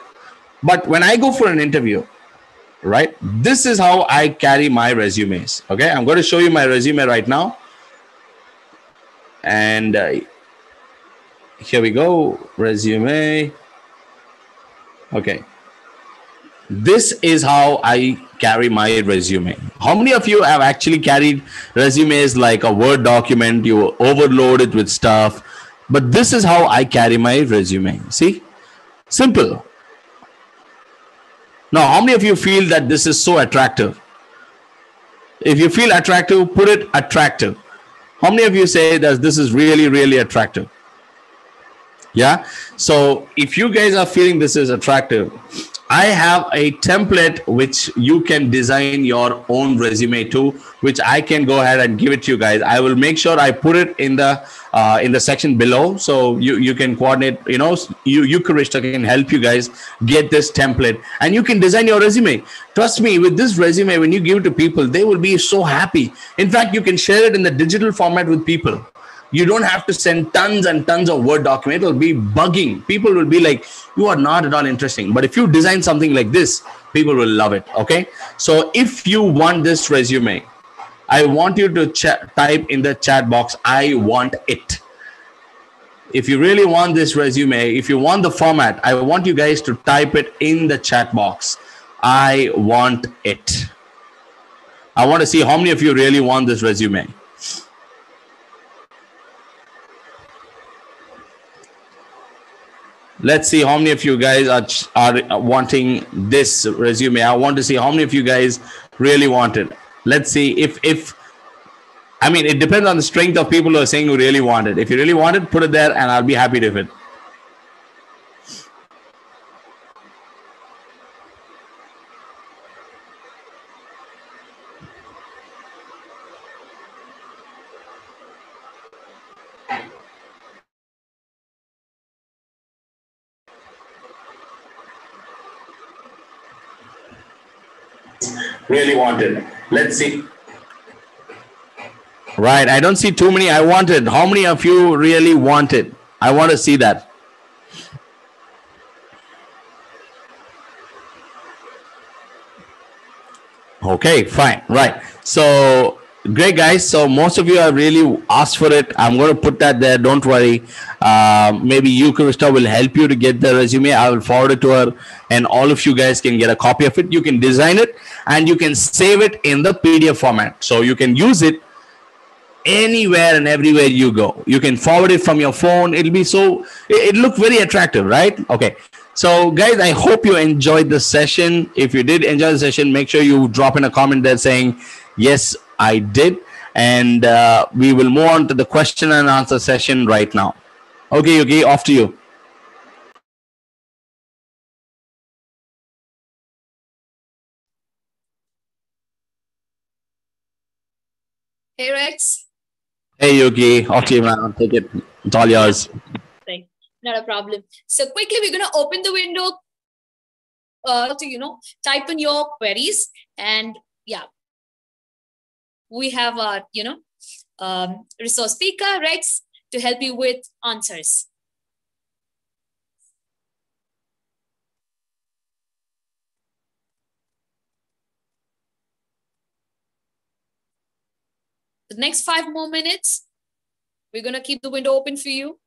But when I go for an interview, right, this is how I carry my resumes. Okay, I'm going to show you my resume right now. And uh, here we go resume. Okay, this is how I carry my resume. How many of you have actually carried resumes like a Word document? You overload it with stuff. But this is how I carry my resume. See? Simple. Now, how many of you feel that this is so attractive? If you feel attractive, put it attractive. How many of you say that this is really, really attractive? Yeah. So if you guys are feeling this is attractive, I have a template which you can design your own resume to, which I can go ahead and give it to you guys. I will make sure I put it in the uh, in the section below, so you you can coordinate. You know, you you Karishta can help you guys get this template, and you can design your resume. Trust me, with this resume, when you give it to people, they will be so happy. In fact, you can share it in the digital format with people you don't have to send tons and tons of word document. It'll be bugging. People will be like you are not at all interesting. But if you design something like this people will love it okay? So if you want this resume i want you to ch- type in the chat box i want it. If you really want this resume if you want the format i want you guys to type it in the chat box i want it. I want to see how many of you really want this resume let's see how many of you guys are are wanting this resume. I want to see how many of you guys really want it. Let's see if if i mean it depends on the strength of people who are saying who really want it. If you really want it put it there and i'll be happy to it really wanted. Let's see. Right. I don't see too many. I wanted. How many of you really wanted? I want to see that. Okay, fine. Right. So great guys. So most of you have really asked for it. I'm going to put that there. Don't worry. Uh, maybe you krista will help you to get the resume. I will forward it to her and all of you guys can get a copy of it. You can design it and you can save it in the pdf format. So you can use it anywhere and everywhere you go. You can forward it from your phone. It'll be so it, it look very attractive right? Okay. So guys i hope you enjoyed the session. If you did enjoy the session make sure you drop in a comment there saying yes I did. And uh, we will move on to the question and answer session right now. Okay, Yuki, off to you. Hey, Rex. Hey, Yogi. off to you, man. Take it. It's all yours. Not a problem. So quickly, we're going to open the window uh, to, you know, type in your queries. And yeah, we have our, you know, um, resource speaker, Rex, to help you with answers. The next five more minutes, we're going to keep the window open for you.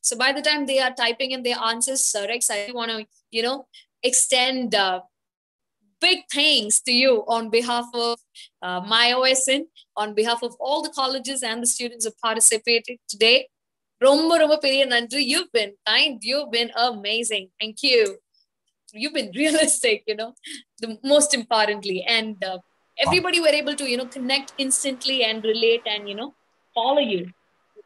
So by the time they are typing in their answers, Sir X, I want to, you know, extend uh, big thanks to you on behalf of uh, my OSN, on behalf of all the colleges and the students who participated today. Romba Romba Periya Nandri, you've been kind, you've been amazing. Thank you. You've been realistic, you know, the most importantly. And uh, everybody were able to, you know, connect instantly and relate and, you know, follow you.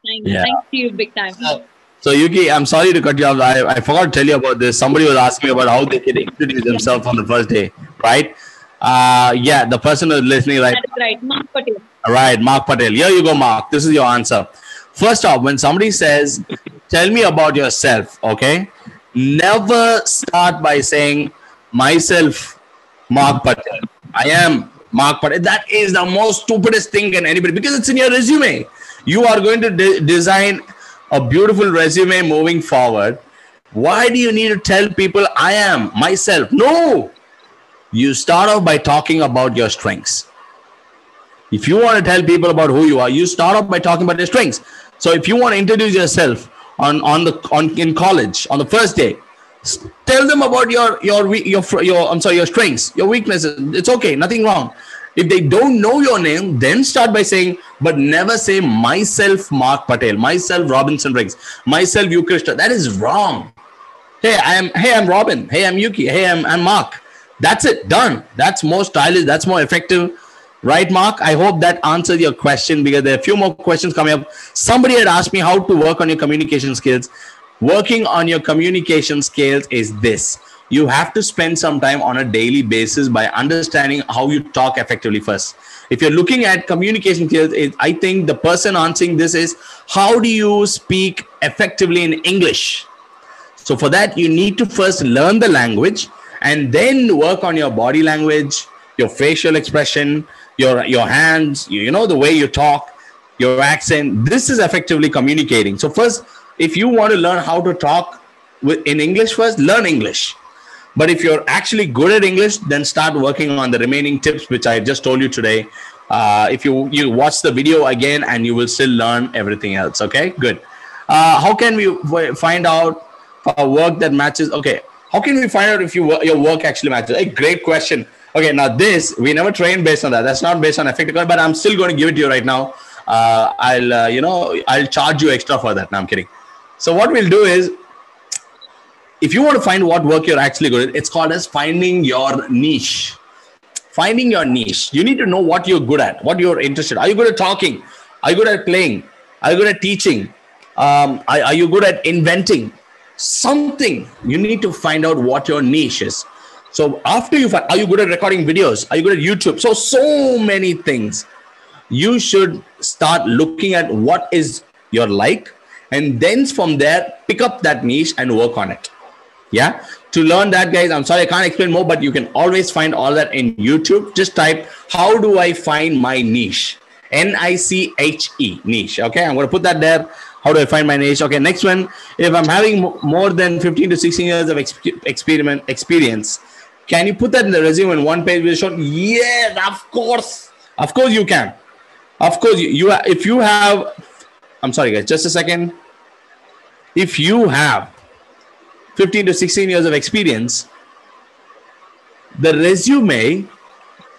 Thank, yeah. thank you big time. Uh, so, Yuki, I'm sorry to cut you off. I, I forgot to tell you about this. Somebody was asking me about how they can introduce themselves on the first day, right? Uh, yeah, the person who's listening right that is right Mark Patel. Right, Mark Patel. Here you go, Mark. This is your answer. First off, when somebody says, Tell me about yourself, okay? Never start by saying, Myself, Mark Patel. I am Mark Patel. That is the most stupidest thing can anybody, because it's in your resume. You are going to de- design a beautiful resume moving forward. Why do you need to tell people, I am myself? No. You start off by talking about your strengths. If you want to tell people about who you are, you start off by talking about your strengths. So if you want to introduce yourself on on the on in college on the first day, tell them about your your we- your your I'm sorry your strengths, your weaknesses. It's okay, nothing wrong. If they don't know your name, then start by saying, but never say myself, Mark Patel, myself, Robinson Riggs, myself, you Krishna. That is wrong. Hey, I am. Hey, I'm Robin. Hey, I'm Yuki. Hey, I'm, I'm Mark. That's it. Done. That's more stylish. That's more effective. Right, Mark? I hope that answers your question because there are a few more questions coming up. Somebody had asked me how to work on your communication skills. Working on your communication skills is this you have to spend some time on a daily basis by understanding how you talk effectively first. If you're looking at communication skills, I think the person answering this is how do you speak effectively in English? So for that, you need to first learn the language and then work on your body language, your facial expression, your your hands, you, you know the way you talk, your accent. This is effectively communicating. So first, if you want to learn how to talk in English first, learn English. But if you're actually good at English, then start working on the remaining tips which I just told you today. Uh, if you you watch the video again, and you will still learn everything else. Okay, good. Uh, how can we find out a work that matches? Okay, how can we find out if you your work actually matches? A great question. Okay, now this we never train based on that. That's not based on effective, but I'm still going to give it to you right now. Uh, I'll uh, you know I'll charge you extra for that. No, I'm kidding. So what we'll do is if you want to find what work you're actually good at, it's called as finding your niche. Finding your niche. You need to know what you're good at, what you're interested. Are you good at talking? Are you good at playing? Are you good at teaching? Um, are, are you good at inventing? something. You need to find out what your niche is. So after you find, are you good at recording videos? Are you good at YouTube? So so many things. You should start looking at what is your like, and then from there pick up that niche and work on it. Yeah. To learn that, guys, I'm sorry I can't explain more, but you can always find all that in YouTube. Just type, "How do I find my niche?" N I C H E niche. Okay, I'm going to put that there. How do I find my niche? Okay, next one. If I'm having more than 15 to 16 years of exp- experiment experience, can you put that in the resume in one page short? Yeah, of course. Of course you can. Of course you, you if you have. I'm sorry, guys. Just a second. If you have 15 to 16 years of experience, the resume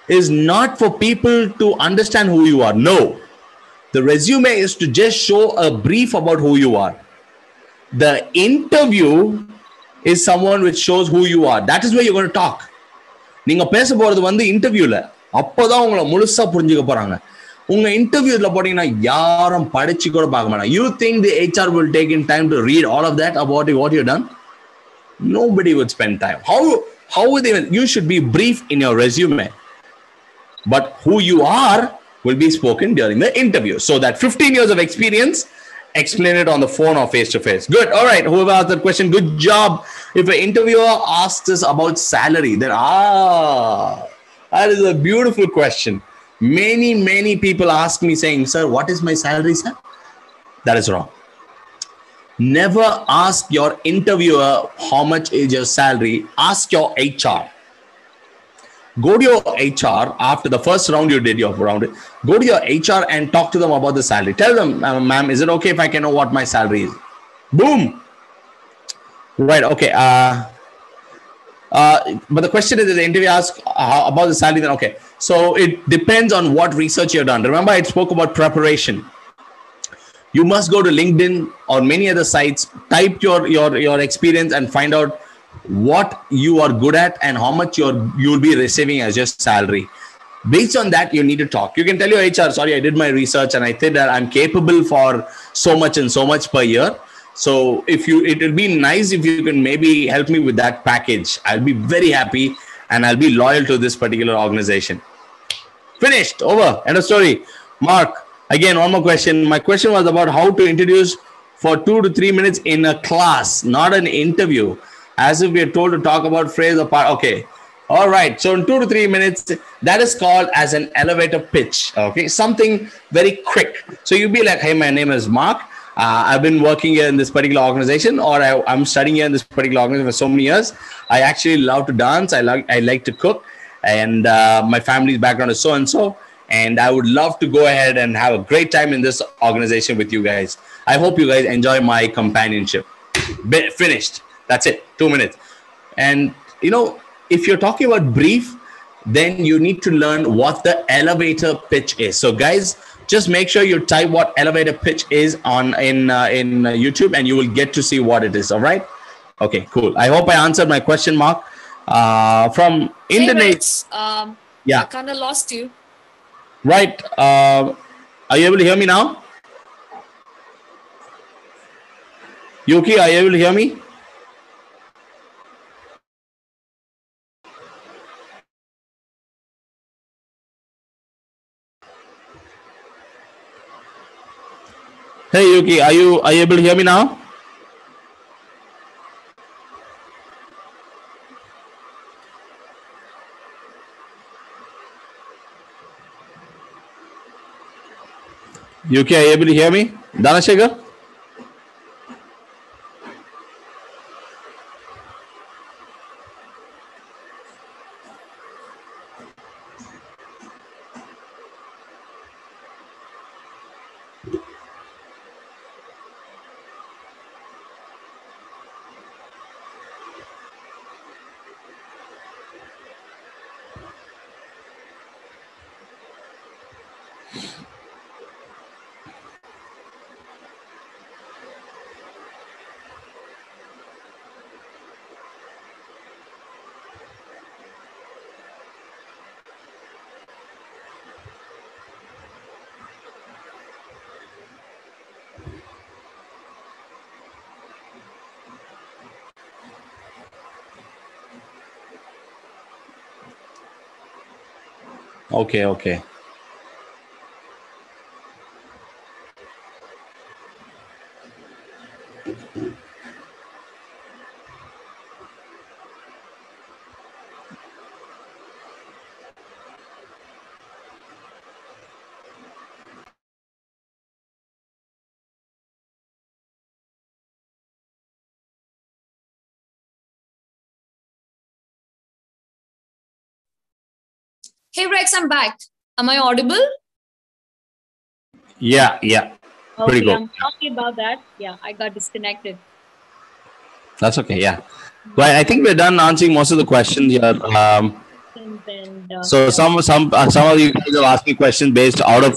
is not for people to understand who you are. No. The resume is to just show a brief about who you are. The interview is someone which shows who you are. That is where you're going to talk. நீங்க பேச போறது வந்து இன்டர்வியூல அப்போதான் உங்களை முழுசா புரிஞ்சுக்க போறாங்க உங்க இன்டர்வியூல போட்டீங்கன்னா யாரும் படிச்சு கூட பார்க்க மாட்டாங்க you think the HR will take in time to read all of that about what you done nobody would spend time. How how would they you should be brief in your resume but who you are will be spoken during the interview. So that 15 years of experience explain it on the phone or face to face good. All right. Whoever asked that question good job. If an interviewer asks us about salary then ah that is a beautiful question. Many many people ask me saying sir what is my salary sir? That is wrong never ask your interviewer how much is your salary. Ask your hr go to your hr after the first round you did your round. Go to your hr and talk to them about the salary. Tell them "Uh, ma'am is it okay if i can know what my salary is? Boom. Right okay uh uh, but the question is, the interview asks uh, about the salary. Then okay, so it depends on what research you've done. Remember, I spoke about preparation you must go to linkedin or many other sites type your your your experience and find out what you are good at and how much you're you'll be receiving as your salary. Based on that you need to talk. You can tell your hr sorry i did my research and i think that i'm capable for so much and so much per year. So if you it will be nice if you can maybe help me with that package. I'll be very happy and i'll be loyal to this particular organization. Finished. Over. End of story. Mark again one more question. My question was about how to introduce for two to three minutes in a class not an interview. As if we are told to talk about phrase or part. Okay. All right. So in two to three minutes that is called as an elevator pitch. Okay. Something very quick. So you'll be like hey my name is mark. Uh, I've been working here in this particular organization, or I, I'm studying here in this particular organization for so many years. I actually love to dance. I like I like to cook, and uh, my family's background is so and so. And I would love to go ahead and have a great time in this organization with you guys. I hope you guys enjoy my companionship. Bit finished. That's it. Two minutes. And you know, if you're talking about brief, then you need to learn what the elevator pitch is. So, guys, just make sure you type what elevator pitch is on in uh, in uh, YouTube, and you will get to see what it is. All right. Okay. Cool. I hope I answered my question, Mark. Uh, from Hey, Indonesia. Rex, um, Yeah. I kind of lost you. Right. Uh, are you able to hear me now? Yuki, are you able to hear me? Hey Yuki, are you are you able to hear me now? Yuki, are you able to hear me? Dhanashekhar? Okay, okay. Hey Rex, I'm back. Am I audible? Yeah, yeah. Pretty good. I'm sorry about that. Yeah, I got disconnected. That's okay. Yeah. Right. I think we're done answering most of the questions here. Um, And uh, so some some uh, some of you guys are asking questions based out of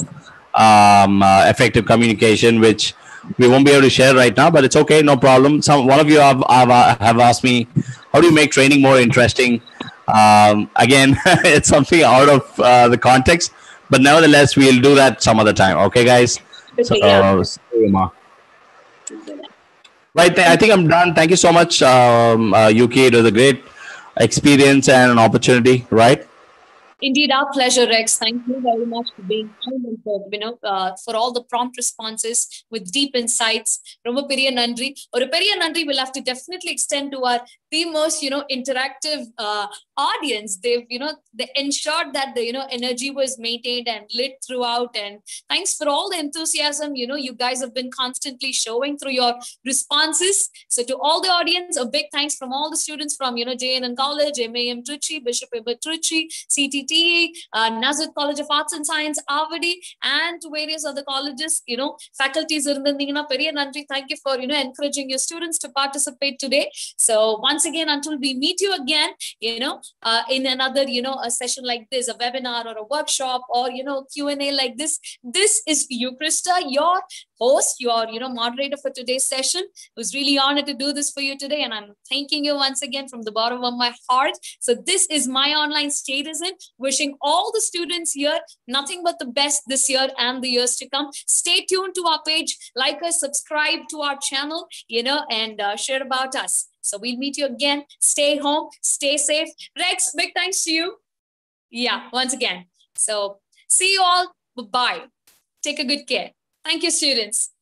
um, uh, effective communication, which we won't be able to share right now, but it's okay, no problem. Some one of you have have, uh, have asked me, how do you make training more interesting? Um, again, (laughs) it's something out of uh, the context, but nevertheless, we'll do that some other time. Okay, guys. So, okay, yeah. sorry, Uma. Right. th- I think I'm done. Thank you so much, um, uh, Yuki. It was a great experience and an opportunity. Right. Indeed, our pleasure, Rex. Thank you very much for being kind and for, you know, uh, for all the prompt responses with deep insights. ரொம்ப பெரிய நன்றி ஒரு பெரிய நன்றி will have to definitely extend to our the most you know interactive uh, audience they've you know they ensured that the you know energy was maintained and lit throughout. And thanks for all the enthusiasm you know you guys have been constantly showing through your responses. So to all the audience a big thanks from all the students from you know JNN College MAM Trichy Bishop Heber Trichy CTT, uh, Nazareth College of Arts and Science Avadi and various other colleges you know faculties இருந்திருந்தீங்கன்னா பெரிய thank you for you know encouraging your students to participate today. So once again until we meet you again you know uh, in another you know a session like this a webinar or a workshop or you know q&a like this this is you krista your host your you know moderator for today's session it was really honored to do this for you today. And i'm thanking you once again from the bottom of my heart. So this is my online state citizen wishing all the students here nothing but the best this year and the years to come. Stay tuned to our page. Like us subscribe to our channel you know and uh, share about us so we'll meet you again. Stay home stay safe. Rex big thanks to you. Yeah once again. So see you all. Bye take a good care. Thank you students